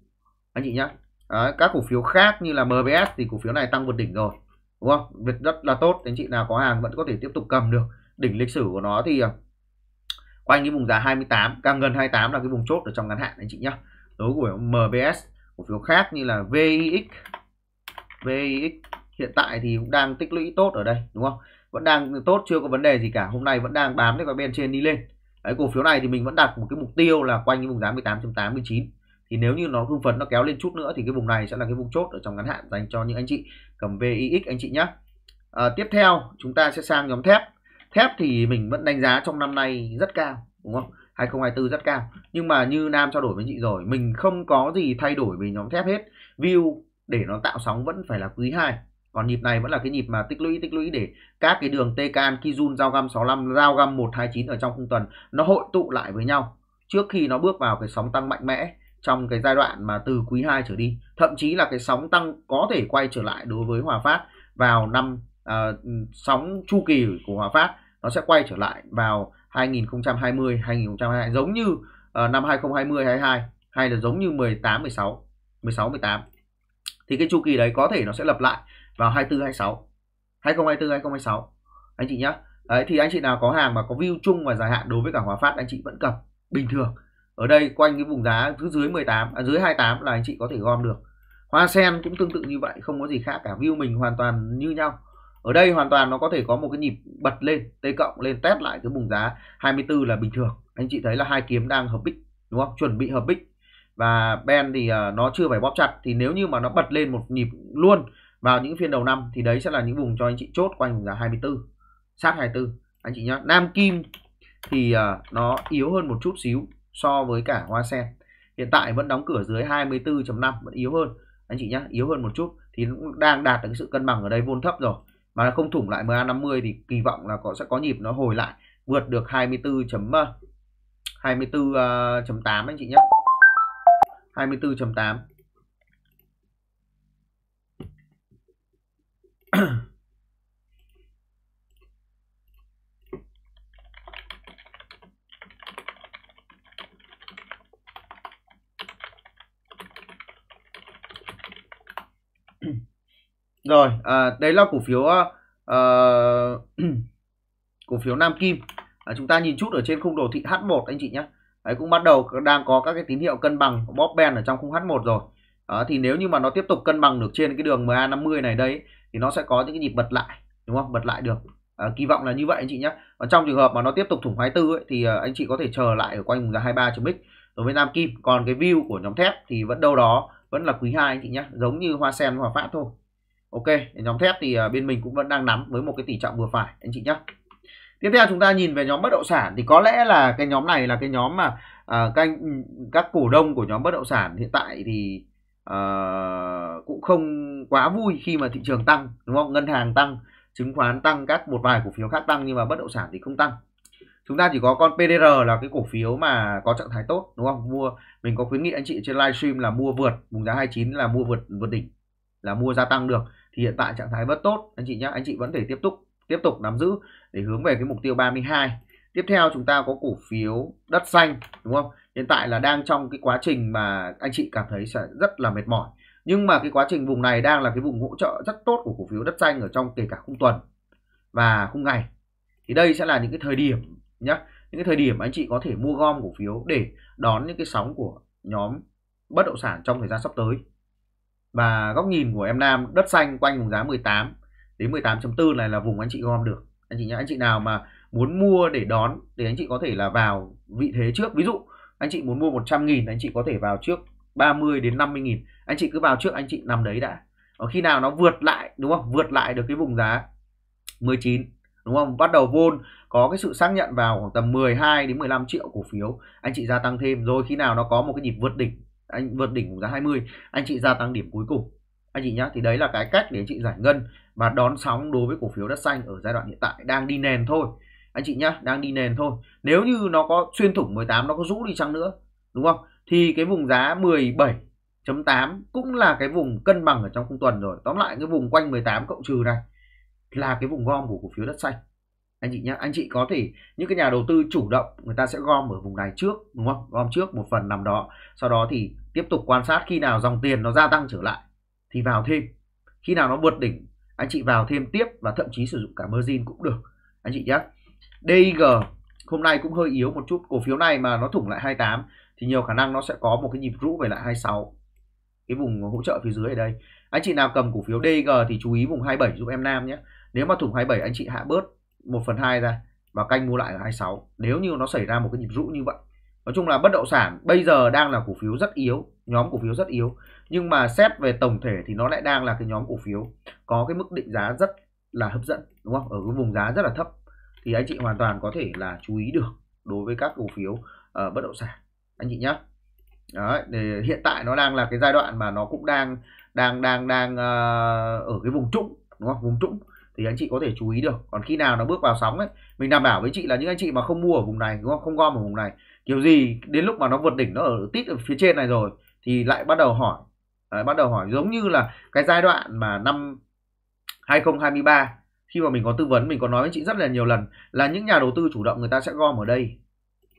Anh chị nhé à, các cổ phiếu khác như là MBS thì cổ phiếu này tăng vượt đỉnh rồi đúng không? Việc rất là tốt anh chị nào có hàng vẫn có thể tiếp tục cầm được. Đỉnh lịch sử của nó thì à, quanh cái vùng giá 28 càng gần 28 là cái vùng chốt ở trong ngắn hạn anh chị nhé đối của MBS cổ phiếu khác như là VIX VIX hiện tại thì cũng đang tích lũy tốt ở đây đúng không? Vẫn đang tốt chưa có vấn đề gì cả. Hôm nay vẫn đang bám cái bên trên đi lên. Đấy, cổ phiếu này thì mình vẫn đặt một cái mục tiêu là quanh cái vùng giá 18.89 thì nếu như nó hưng phấn nó kéo lên chút nữa thì cái vùng này sẽ là cái vùng chốt ở trong ngắn hạn dành cho những anh chị cầm VIX anh chị nhé à, ờ, tiếp theo chúng ta sẽ sang nhóm thép. Thép thì mình vẫn đánh giá trong năm nay rất cao đúng không? 2024 rất cao. Nhưng mà như Nam trao đổi với chị rồi mình không có gì thay đổi về nhóm thép hết. View để nó tạo sóng vẫn phải là quý 2 còn nhịp này vẫn là cái nhịp mà tích lũy tích lũy để các cái đường Tkan, Kijun, giao găm 65, giao găm 129 ở trong khung tuần nó hội tụ lại với nhau. Trước khi nó bước vào cái sóng tăng mạnh mẽ trong cái giai đoạn mà từ quý 2 trở đi thậm chí là cái sóng tăng có thể quay trở lại đối với Hòa Phát vào năm uh, sóng chu kỳ của Hòa Phát nó sẽ quay trở lại vào 2020 2022 giống như uh, năm 2020 22 hay là giống như 18 16 16 18 thì cái chu kỳ đấy có thể nó sẽ lặp lại vào 24 26 2024 2026 anh chị nhé đấy thì anh chị nào có hàng mà có view chung và dài hạn đối với cả Hòa Phát anh chị vẫn cầm. Bình thường. Ở đây quanh cái vùng giá dưới dưới 18 à, dưới 28 là anh chị có thể gom được. Hoa sen cũng tương tự như vậy không có gì khác cả. View mình hoàn toàn như nhau. Ở đây hoàn toàn nó có thể có một cái nhịp bật lên T cộng lên test lại cái vùng giá 24 là bình thường. Anh chị thấy là hai kiếm đang hợp bích đúng không? Chuẩn bị hợp bích. Và Ben thì uh, nó chưa phải bóp chặt. Thì nếu như mà nó bật lên một nhịp luôn vào những phiên đầu năm thì đấy sẽ là những vùng cho anh chị chốt quanh vùng giá 24 sát 24 anh chị nhá. Nam Kim thì uh, nó yếu hơn một chút xíu so với cả Hoa Sen. Hiện tại vẫn đóng cửa dưới 24.5 vẫn yếu hơn. Anh chị nhá yếu hơn một chút thì cũng đang đạt được cái sự cân bằng ở đây vôn thấp rồi. Mà nó không thủng lại MA50 thì kỳ vọng là có sẽ có nhịp nó hồi lại vượt được 24 chấm à, 24.8 à, anh chị nhé 24.8 *coughs* rồi à, đấy là cổ phiếu à, à *coughs* cổ phiếu Nam Kim. À, chúng ta nhìn chút ở trên khung đồ thị H1 anh chị nhé. Đấy cũng bắt đầu đang có các cái tín hiệu cân bằng bóp ben ở trong khung H1 rồi. À, thì nếu như mà nó tiếp tục cân bằng được trên cái đường MA50 này đấy thì nó sẽ có những cái nhịp bật lại đúng không? Bật lại được. À, kỳ vọng là như vậy anh chị nhé và trong trường hợp mà nó tiếp tục thủng 24 ấy, thì à, anh chị có thể chờ lại ở quanh vùng giá 23 chấm x đối với Nam Kim. Còn cái view của nhóm thép thì vẫn đâu đó vẫn là quý 2 anh chị nhé giống như Hoa Sen Hòa Phát thôi. Ok, nhóm thép thì à, bên mình cũng vẫn đang nắm với một cái tỷ trọng vừa phải anh chị nhé. Tiếp theo chúng ta nhìn về nhóm bất động sản. Thì có lẽ là cái nhóm này là cái nhóm mà à, các các cổ đông của nhóm bất động sản hiện tại thì Ờ, cũng không quá vui khi mà thị trường tăng đúng không? Ngân hàng tăng, chứng khoán tăng, các một vài cổ phiếu khác tăng nhưng mà bất động sản thì không tăng. Chúng ta chỉ có con PDR là cái cổ phiếu mà có trạng thái tốt đúng không? Mua mình có khuyến nghị anh chị trên livestream là mua vượt vùng giá 29 là mua vượt vượt đỉnh là mua gia tăng được thì hiện tại trạng thái vẫn tốt anh chị nhé anh chị vẫn thể tiếp tục tiếp tục nắm giữ để hướng về cái mục tiêu 32 tiếp theo chúng ta có cổ phiếu đất xanh đúng không hiện tại là đang trong cái quá trình mà anh chị cảm thấy sẽ rất là mệt mỏi. Nhưng mà cái quá trình vùng này đang là cái vùng hỗ trợ rất tốt của cổ phiếu đất xanh ở trong kể cả khung tuần và khung ngày. Thì đây sẽ là những cái thời điểm nhé những cái thời điểm anh chị có thể mua gom cổ phiếu để đón những cái sóng của nhóm bất động sản trong thời gian sắp tới. Và góc nhìn của em Nam, đất xanh quanh vùng giá 18 đến 18.4 này là vùng anh chị gom được. Anh chị nhé anh chị nào mà muốn mua để đón thì anh chị có thể là vào vị thế trước. Ví dụ anh chị muốn mua 100 nghìn, anh chị có thể vào trước 30 đến 50 nghìn. Anh chị cứ vào trước, anh chị nằm đấy đã. Ở khi nào nó vượt lại, đúng không? Vượt lại được cái vùng giá 19 đúng không? Bắt đầu vôn có cái sự xác nhận vào khoảng tầm 12 đến 15 triệu cổ phiếu, anh chị gia tăng thêm. Rồi khi nào nó có một cái nhịp vượt đỉnh, anh, vượt đỉnh vùng giá 20 anh chị gia tăng điểm cuối cùng. Anh chị nhá, thì đấy là cái cách để anh chị giải ngân và đón sóng đối với cổ phiếu đất xanh ở giai đoạn hiện tại. Đang đi nền thôi anh chị nhá, đang đi nền thôi. Nếu như nó có xuyên thủng 18 nó có rũ đi chăng nữa, đúng không? Thì cái vùng giá 17.8 cũng là cái vùng cân bằng ở trong khung tuần rồi. Tóm lại cái vùng quanh 18 cộng trừ này là cái vùng gom của cổ phiếu đất xanh. Anh chị nhé anh chị có thể, những cái nhà đầu tư chủ động, người ta sẽ gom ở vùng này trước, đúng không? Gom trước một phần nằm đó. Sau đó thì tiếp tục quan sát khi nào dòng tiền nó gia tăng trở lại thì vào thêm. Khi nào nó vượt đỉnh, anh chị vào thêm tiếp và thậm chí sử dụng cả margin cũng được. Anh chị nhé DIG hôm nay cũng hơi yếu một chút, cổ phiếu này mà nó thủng lại 28 thì nhiều khả năng nó sẽ có một cái nhịp rũ về lại 26 cái vùng hỗ trợ phía dưới ở đây. Anh chị nào cầm cổ phiếu DG thì chú ý vùng 27 giúp em Nam nhé. Nếu mà thủng 27 anh chị hạ bớt 1 phần 2 ra và canh mua lại ở 26 nếu như nó xảy ra một cái nhịp rũ như vậy. Nói chung là bất động sản bây giờ đang là cổ phiếu rất yếu, nhóm cổ phiếu rất yếu. Nhưng mà xét về tổng thể thì nó lại đang là cái nhóm cổ phiếu có cái mức định giá rất là hấp dẫn, đúng không? Ở cái vùng giá rất là thấp thì anh chị hoàn toàn có thể là chú ý được đối với các cổ phiếu uh, bất động sản anh chị nhé Đấy, để hiện tại nó đang là cái giai đoạn mà nó cũng đang đang đang đang uh, ở cái vùng trũng đúng không? Vùng trũng. Thì anh chị có thể chú ý được. Còn khi nào nó bước vào sóng ấy mình đảm bảo với chị là những anh chị mà không mua ở vùng này đúng không? Không gom ở vùng này kiểu gì đến lúc mà nó vượt đỉnh nó ở tít ở phía trên này rồi thì lại bắt đầu hỏi. Đấy, bắt đầu hỏi. Giống như là cái giai đoạn mà năm 2023 khi mà mình có tư vấn mình có nói với chị rất là nhiều lần là những nhà đầu tư chủ động người ta sẽ gom ở đây.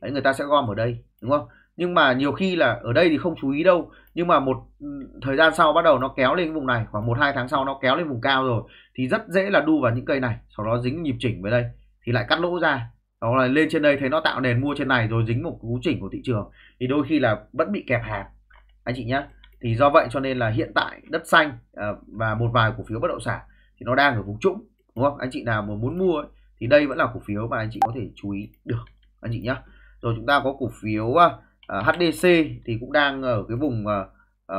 Đấy, người ta sẽ gom ở đây đúng không? Nhưng mà nhiều khi là ở đây thì không chú ý đâu. Nhưng mà một ừ, thời gian sau bắt đầu nó kéo lên cái vùng này khoảng một hai tháng sau nó kéo lên vùng cao rồi thì rất dễ là đu vào những cây này sau đó dính nhịp chỉnh với đây thì lại cắt lỗ ra. Đó là lên trên đây thấy nó tạo nền mua trên này rồi dính một cú chỉnh của thị trường thì đôi khi là vẫn bị kẹp hàng. Anh chị nhé thì do vậy cho nên là hiện tại đất xanh ờ, và một vài cổ phiếu bất động sản thì nó đang ở vùng trũng đúng không? Anh chị nào mà muốn mua ấy, thì đây vẫn là cổ phiếu mà anh chị có thể chú ý được anh chị nhé rồi chúng ta có cổ phiếu à, à, uh, HDC thì cũng đang ở cái vùng uh,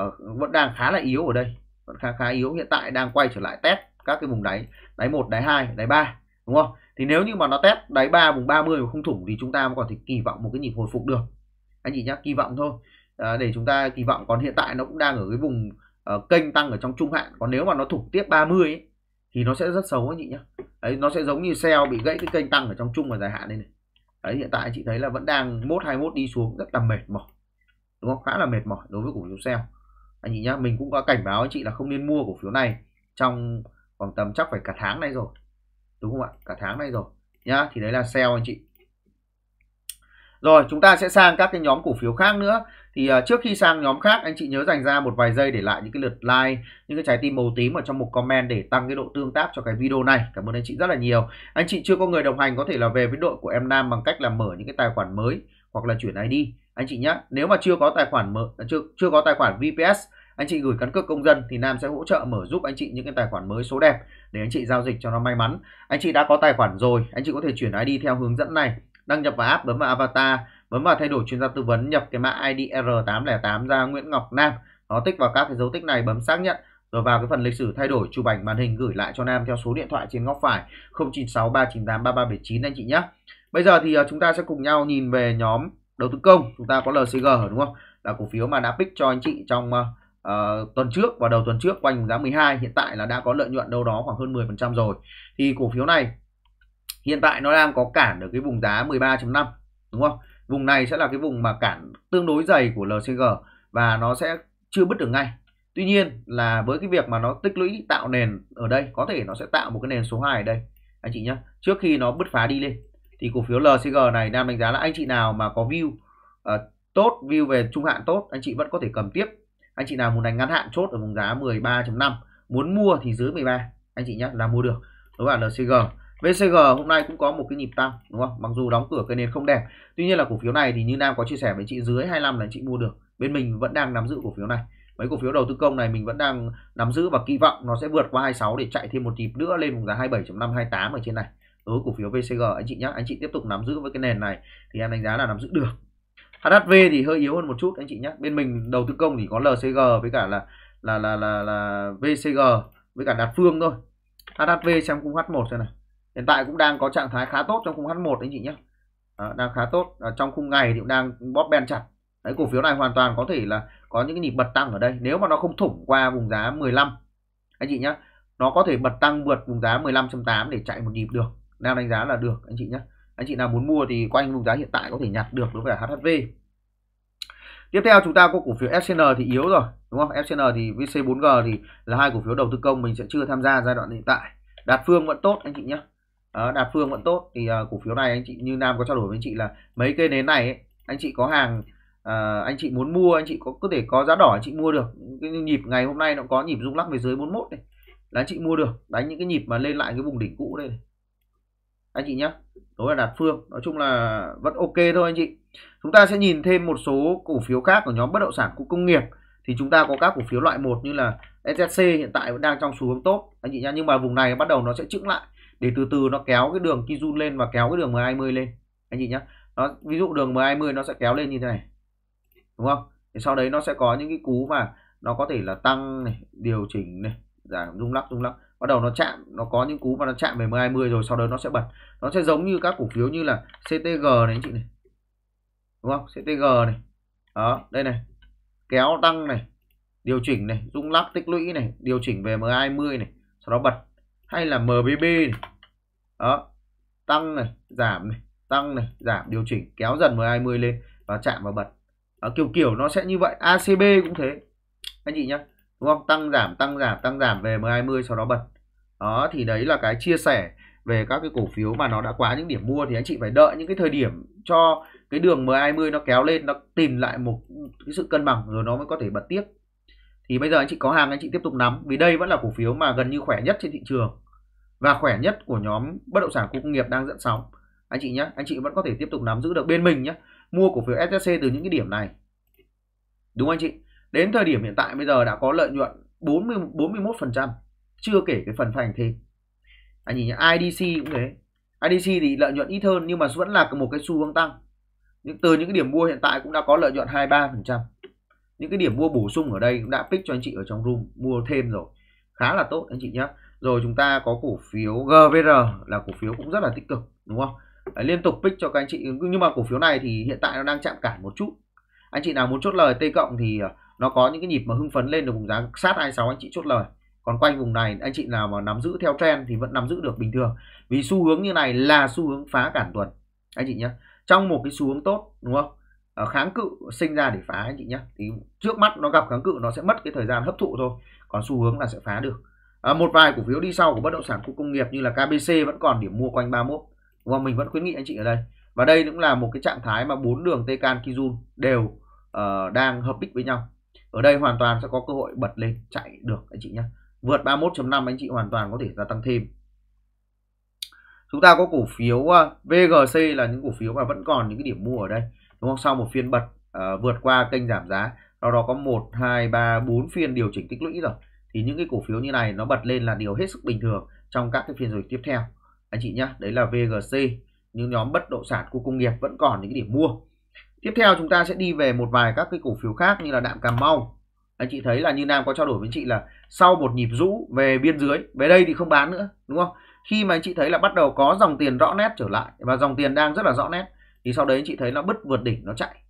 uh, vẫn đang khá là yếu ở đây vẫn khá khá yếu hiện tại đang quay trở lại test các cái vùng đáy đáy 1, đáy 2, đáy 3 đúng không? Thì nếu như mà nó test đáy 3 vùng 30 mà không thủng thì chúng ta còn thể kỳ vọng một cái nhịp hồi phục được anh chị nhé kỳ vọng thôi. À, để chúng ta kỳ vọng còn hiện tại nó cũng đang ở cái vùng uh, kênh tăng ở trong trung hạn còn nếu mà nó thủng tiếp 30 ấy, thì nó sẽ rất xấu anh chị nhé đấy, nó sẽ giống như sell bị gãy cái kênh tăng ở trong chung và dài hạn đây này. Đấy, hiện tại chị thấy là vẫn đang mốt 21 đi xuống, rất là mệt mỏi. Đúng không? Khá là mệt mỏi đối với cổ phiếu sell anh chị nhá, mình cũng có cảnh báo anh chị là không nên mua cổ phiếu này trong khoảng tầm chắc phải cả tháng nay rồi. Đúng không ạ? Cả tháng nay rồi. Nhá, thì đấy là sell anh chị rồi chúng ta sẽ sang các cái nhóm cổ phiếu khác nữa. Thì uh, trước khi sang nhóm khác anh chị nhớ dành ra một vài giây để lại những cái lượt like những cái trái tim màu tím ở trong một comment để tăng cái độ tương tác cho cái video này. Cảm ơn anh chị rất là nhiều. Anh chị chưa có người đồng hành có thể là về với đội của em Nam bằng cách là mở những cái tài khoản mới hoặc là chuyển ID anh chị nhé nếu mà chưa có tài khoản mở à, chưa chưa có tài khoản VPS anh chị gửi căn cước công dân thì Nam sẽ hỗ trợ mở giúp anh chị những cái tài khoản mới số đẹp để anh chị giao dịch cho nó may mắn. Anh chị đã có tài khoản rồi anh chị có thể chuyển ID theo hướng dẫn này đăng nhập vào app bấm vào avatar bấm vào thay đổi chuyên gia tư vấn nhập cái mã ID R808 ra Nguyễn Ngọc Nam. Nó tích vào các cái dấu tích này bấm xác nhận rồi vào cái phần lịch sử thay đổi chụp ảnh màn hình gửi lại cho Nam theo số điện thoại trên góc phải 0963983379 anh chị nhé bây giờ thì ờ, chúng ta sẽ cùng nhau nhìn về nhóm đầu tư công. Chúng ta có LCG đúng không? Là cổ phiếu mà đã pick cho anh chị trong uh, tuần trước và đầu tuần trước quanh giá 12 hiện tại là đã có lợi nhuận đâu đó khoảng hơn 10% rồi. Thì cổ phiếu này hiện tại nó đang có cản ở cái vùng giá 13.5 đúng không? Vùng này sẽ là cái vùng mà cản tương đối dày của LCG và nó sẽ chưa bứt được ngay. Tuy nhiên là với cái việc mà nó tích lũy tạo nền ở đây có thể nó sẽ tạo một cái nền số 2 ở đây. Anh chị nhé trước khi nó bứt phá đi lên thì cổ phiếu LCG này đang đánh giá là anh chị nào mà có view uh, tốt view về trung hạn tốt anh chị vẫn có thể cầm tiếp. Anh chị nào muốn đánh ngắn hạn chốt ở vùng giá 13.5 muốn mua thì dưới 13 anh chị nhé là mua được. Đối với LCG VCG hôm nay cũng có một cái nhịp tăng đúng không? Mặc dù đóng cửa cái nền không đẹp. Tuy nhiên là cổ phiếu này thì như Nam có chia sẻ với chị dưới 25 là chị mua được. Bên mình vẫn đang nắm giữ cổ phiếu này. Mấy cổ phiếu đầu tư công này mình vẫn đang nắm giữ và kỳ vọng nó sẽ vượt qua 26 để chạy thêm một nhịp nữa lên vùng giá 27.5 28 ở trên này. Đối cổ phiếu VCG anh chị nhé, anh chị tiếp tục nắm giữ với cái nền này thì em đánh giá là nắm giữ được. HHV thì hơi yếu hơn một chút anh chị nhé. Bên mình đầu tư công thì có LCG với cả là là là là, là VCG với cả Đạt Phương thôi. HHV xem cung H1 xem này hiện tại cũng đang có trạng thái khá tốt trong khung H1 anh chị nhé. À, đang khá tốt. À, trong khung ngày thì cũng đang bóp ben chặt. Đấy cổ phiếu này hoàn toàn có thể là có những cái nhịp bật tăng ở đây. Nếu mà nó không thủng qua vùng giá 15 anh chị nhé nó có thể bật tăng vượt vùng giá 15.8 để chạy một nhịp được. Đang đánh giá là được anh chị nhé. Anh chị nào muốn mua thì quanh vùng giá hiện tại có thể nhặt được đối với HHV tiếp theo chúng ta có cổ phiếu FCN thì yếu rồi đúng không? FCN thì VC4G thì là hai cổ phiếu đầu tư công mình sẽ chưa tham gia giai đoạn hiện tại. Đạt Phương vẫn tốt anh chị nhé. Ờ, đó, đạt phương vẫn tốt. Thì uh, cổ phiếu này anh chị như nam có trao đổi với anh chị là mấy cây nến này ấy, anh chị có hàng uh, anh chị muốn mua anh chị có có thể có giá đỏ anh chị mua được. Cái nhịp ngày hôm nay nó có nhịp rung lắc về dưới 41 này là anh chị mua được. Đánh những cái nhịp mà lên lại cái vùng đỉnh cũ đây này. anh chị nhé đó là đạt phương. Nói chung là vẫn ok thôi anh chị. Chúng ta sẽ nhìn thêm một số cổ phiếu khác của nhóm bất động sản khu công nghiệp. Thì chúng ta có các cổ phiếu loại một như là SSC hiện tại vẫn đang trong xu hướng tốt. Anh chị nhá nhưng mà vùng này bắt đầu nó sẽ chững lại để từ từ nó kéo cái đường Kijun lên và kéo cái đường M20 lên. Anh chị nhá. Nó, ví dụ đường M20 nó sẽ kéo lên như thế này. Đúng không? Thì sau đấy nó sẽ có những cái cú mà nó có thể là tăng này, điều chỉnh này giảm rung lắc rung lắc. Bắt đầu nó chạm, nó có những cú mà nó chạm về M20 rồi, sau đó nó sẽ bật. Nó sẽ giống như các cổ phiếu như là CTG này anh chị này. Đúng không? CTG này. Đó, đây này. Kéo tăng này, điều chỉnh này, rung lắc, tích lũy này, điều chỉnh về M20 này, sau đó bật hay là MBB này. Đó tăng này giảm này tăng này giảm điều chỉnh kéo dần M20 lên và chạm vào bật. Đó, kiểu kiểu nó sẽ như vậy ACB cũng thế. Anh chị nhé đúng không? Tăng giảm tăng giảm tăng giảm về M20 sau đó bật. Đó thì đấy là cái chia sẻ về các cái cổ phiếu mà nó đã quá những điểm mua thì anh chị phải đợi những cái thời điểm cho cái đường M20 nó kéo lên nó tìm lại một cái sự cân bằng rồi nó mới có thể bật tiếp. Thì bây giờ anh chị có hàng anh chị tiếp tục nắm. Vì đây vẫn là cổ phiếu mà gần như khỏe nhất trên thị trường và khỏe nhất của nhóm bất động sản khu công nghiệp đang dẫn sóng. Anh chị nhé anh chị vẫn có thể tiếp tục nắm giữ được bên mình nhé mua cổ phiếu SSC từ những cái điểm này. Đúng anh chị? Đến thời điểm hiện tại bây giờ đã có lợi nhuận 40 41 phần trăm. Chưa kể cái phần thành thêm anh nhìn nhé IDC cũng thế. IDC thì lợi nhuận ít hơn nhưng mà vẫn là một cái xu hướng tăng. Nhưng từ những cái điểm mua hiện tại cũng đã có lợi nhuận 23 phần trăm. Những cái điểm mua bổ sung ở đây cũng đã pick cho anh chị ở trong room mua thêm rồi. Khá là tốt anh chị nhé rồi chúng ta có cổ phiếu GVR là cổ phiếu cũng rất là tích cực đúng không? Đấy, liên tục pick cho các anh chị. Nhưng mà cổ phiếu này thì hiện tại nó đang chạm cản một chút. Anh chị nào muốn chốt lời T cộng thì ờ, nó có những cái nhịp mà hưng phấn lên được vùng giá sát 26 anh chị chốt lời. Còn quanh vùng này anh chị nào mà nắm giữ theo trend thì vẫn nắm giữ được bình thường. Vì xu hướng như này là xu hướng phá cản tuần anh chị nhé trong một cái xu hướng tốt đúng không? À, kháng cự sinh ra để phá anh chị nhé thì trước mắt nó gặp kháng cự nó sẽ mất cái thời gian hấp thụ thôi. Còn xu hướng là sẽ phá được à, một vài cổ phiếu đi sau của bất động sản khu công nghiệp như là KBC vẫn còn điểm mua quanh 31 và mình vẫn khuyến nghị anh chị ở đây. Và đây cũng là một cái trạng thái mà bốn đường Tcan Kijun đều uh, đang hợp bích với nhau. Ở đây hoàn toàn sẽ có cơ hội bật lên chạy được anh chị nhé vượt 31.5 anh chị hoàn toàn có thể gia tăng thêm. Chúng ta có cổ phiếu ờ, VGC là những cổ phiếu mà vẫn còn những cái điểm mua ở đây. Đúng không? Sau một phiên bật uh, vượt qua kênh giảm giá sau đó có 1 2 3 4 phiên điều chỉnh tích lũy rồi thì những cái cổ phiếu như này nó bật lên là điều hết sức bình thường trong các cái phiên rồi tiếp theo. Anh chị nhé đấy là VGC những nhóm bất động sản khu công nghiệp vẫn còn những cái điểm mua. Tiếp theo chúng ta sẽ đi về một vài các cái cổ phiếu khác như là đạm cà mau. Anh chị thấy là như nam có trao đổi với chị là sau một nhịp rũ về biên dưới về đây thì không bán nữa, đúng không? Khi mà anh chị thấy là bắt đầu có dòng tiền rõ nét trở lại và dòng tiền đang rất là rõ nét, thì sau đấy anh chị thấy nó bứt vượt đỉnh, nó chạy.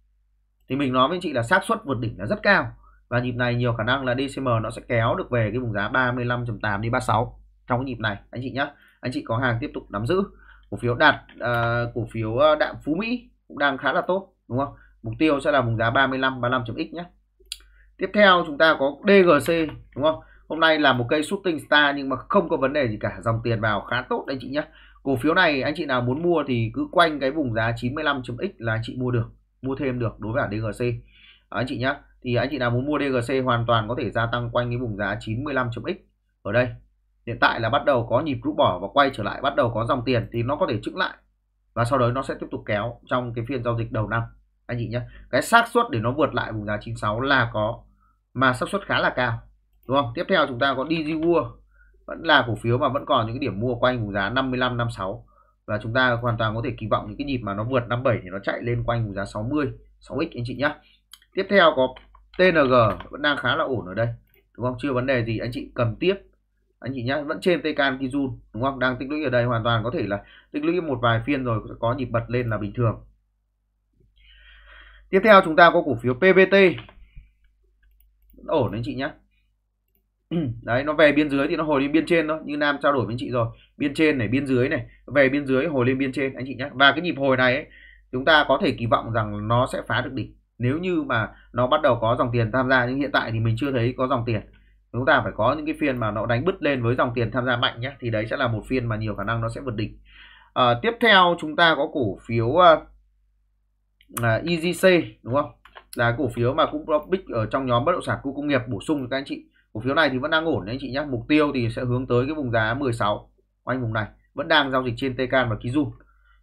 Thì mình nói với anh chị là xác suất vượt đỉnh là rất cao và nhịp này nhiều khả năng là DCM nó sẽ kéo được về cái vùng giá 35.8 đi 36 trong cái nhịp này. Anh chị nhé anh chị có hàng tiếp tục nắm giữ. Cổ phiếu đạt uh, cổ phiếu ờ, đạm phú mỹ cũng đang khá là tốt đúng không? Mục tiêu sẽ là vùng giá 35 35.x nhé tiếp theo chúng ta có DGC đúng không? Hôm nay là một cây shooting star nhưng mà không có vấn đề gì cả dòng tiền vào khá tốt anh chị nhé cổ phiếu này anh chị nào muốn mua thì cứ quanh cái vùng giá 95.x là anh chị mua được mua thêm được đối với DGC à, ờ, anh chị nhé thì anh chị nào muốn mua DGC hoàn toàn có thể gia tăng quanh cái vùng giá 95.x ở đây. Hiện tại là bắt đầu có nhịp rút bỏ và quay trở lại, bắt đầu có dòng tiền thì nó có thể trứng lại. Và sau đó nó sẽ tiếp tục kéo trong cái phiên giao dịch đầu năm. Anh chị nhé cái xác suất để nó vượt lại vùng giá 96 là có, mà xác suất khá là cao, đúng không? Tiếp theo chúng ta có DG World. Vẫn là cổ phiếu mà vẫn còn những cái điểm mua quanh vùng giá 55 56 và chúng ta hoàn toàn có thể kỳ vọng những cái nhịp mà nó vượt 57 thì nó chạy lên quanh vùng giá 60 6x anh chị nhé tiếp theo có TNG vẫn đang khá là ổn ở đây đúng không? Chưa vấn đề gì anh chị cầm tiếp. Anh chị nhé vẫn trên Tcan Kijun đúng không? Đang tích lũy ở đây hoàn toàn có thể là tích lũy một vài phiên rồi có nhịp bật lên là bình thường. Tiếp theo chúng ta có cổ phiếu PVT ổn anh chị nhé *clears throat* đấy nó về biên dưới thì nó hồi lên biên trên thôi như nam trao đổi với chị rồi. Biên trên này biên dưới này về biên dưới hồi lên biên trên anh chị nhé và cái nhịp hồi này ấy, chúng ta có thể kỳ vọng rằng nó sẽ phá được đỉnh nếu như mà nó bắt đầu có dòng tiền tham gia nhưng hiện tại thì mình chưa thấy có dòng tiền. Chúng ta phải có những cái phiên mà nó đánh bứt lên với dòng tiền tham gia mạnh nhé thì đấy sẽ là một phiên mà nhiều khả năng nó sẽ vượt đỉnh. À, tiếp theo chúng ta có cổ phiếu ờ, à, uh, uh, EGC đúng không? Là cổ phiếu mà cũng big ở trong nhóm bất động sản khu công nghiệp bổ sung cho các anh chị. Cổ phiếu này thì vẫn đang ổn đấy anh chị nhé. Mục tiêu thì sẽ hướng tới cái vùng giá 16 quanh vùng này. Vẫn đang giao dịch trên Tcan và Kizun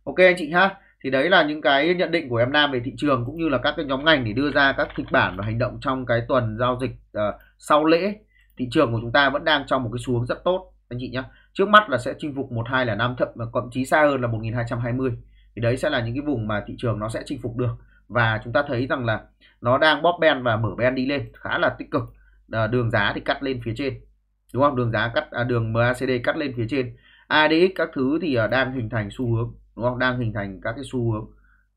ok anh chị ha thì đấy là những cái nhận định của em Nam về thị trường cũng như là các cái nhóm ngành để đưa ra các kịch bản và hành động trong cái tuần giao dịch uh, sau lễ. Thị trường của chúng ta vẫn đang trong một cái xu hướng rất tốt anh chị nhé trước mắt là sẽ chinh phục 1205 thậm và thậm chí xa hơn là 1220 thì đấy sẽ là những cái vùng mà thị trường nó sẽ chinh phục được. Và chúng ta thấy rằng là nó đang bóp ben và mở ben đi lên khá là tích cực. À, đường giá thì cắt lên phía trên đúng không? Đường giá cắt à, đường MACD cắt lên phía trên. ADX các thứ thì à, đang hình thành xu hướng đúng không? Đang hình thành các cái xu hướng.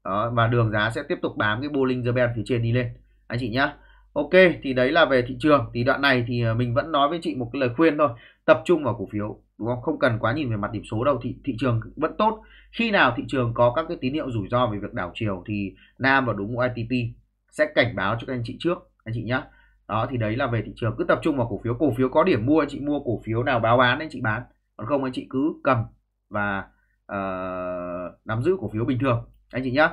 Đó và đường giá sẽ tiếp tục bám cái Bollinger Band phía trên đi lên. Anh chị nhá. Ok thì đấy là về thị trường. Thì đoạn này thì à, mình vẫn nói với chị một cái lời khuyên thôi. Tập trung vào cổ phiếu đúng không? Không cần quá nhìn về mặt điểm số đâu. Thị thị trường vẫn tốt. Khi nào thị trường có các cái tín hiệu rủi ro về việc đảo chiều thì Nam và đúng ITP sẽ cảnh báo cho các anh chị trước anh chị nhá. đó thì đấy là về thị trường. Cứ tập trung vào cổ phiếu. Cổ phiếu có điểm mua anh chị mua cổ phiếu nào báo bán anh chị bán. Còn không anh chị cứ cầm và uh, nắm giữ cổ phiếu bình thường. Anh chị nhé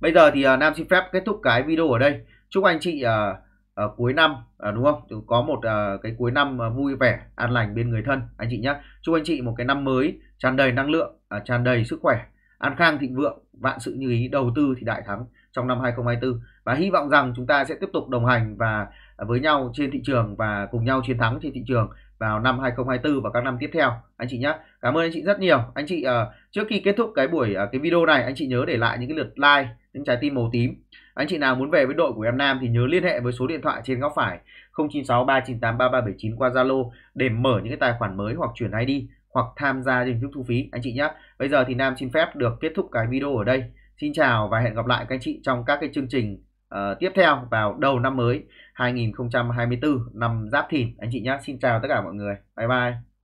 bây giờ thì uh, Nam xin phép kết thúc cái video ở đây. Chúc anh chị uh, uh, cuối năm uh, đúng không? Có một uh, cái cuối năm uh, vui vẻ an lành bên người thân anh chị nhé chúc anh chị một cái năm mới tràn đầy năng lượng uh, tràn đầy sức khỏe an khang thịnh vượng vạn sự như ý đầu tư thì đại thắng trong năm 2024 và hy vọng rằng chúng ta sẽ tiếp tục đồng hành và với nhau trên thị trường và cùng nhau chiến thắng trên thị trường vào năm 2024 và các năm tiếp theo anh chị nhé cảm ơn anh chị rất nhiều anh chị uh, trước khi kết thúc cái buổi uh, cái video này anh chị nhớ để lại những cái lượt like những trái tim màu tím anh chị nào muốn về với đội của em Nam thì nhớ liên hệ với số điện thoại trên góc phải 096 398 3379 qua Zalo để mở những cái tài khoản mới hoặc chuyển ID hoặc tham gia hình thức thu phí anh chị nhé. Bây giờ thì Nam xin phép được kết thúc cái video ở đây. Xin chào và hẹn gặp lại các anh chị trong các cái chương trình uh, tiếp theo vào đầu năm mới 2024 năm Giáp Thìn anh chị nhé. Xin chào tất cả mọi người. Bye bye.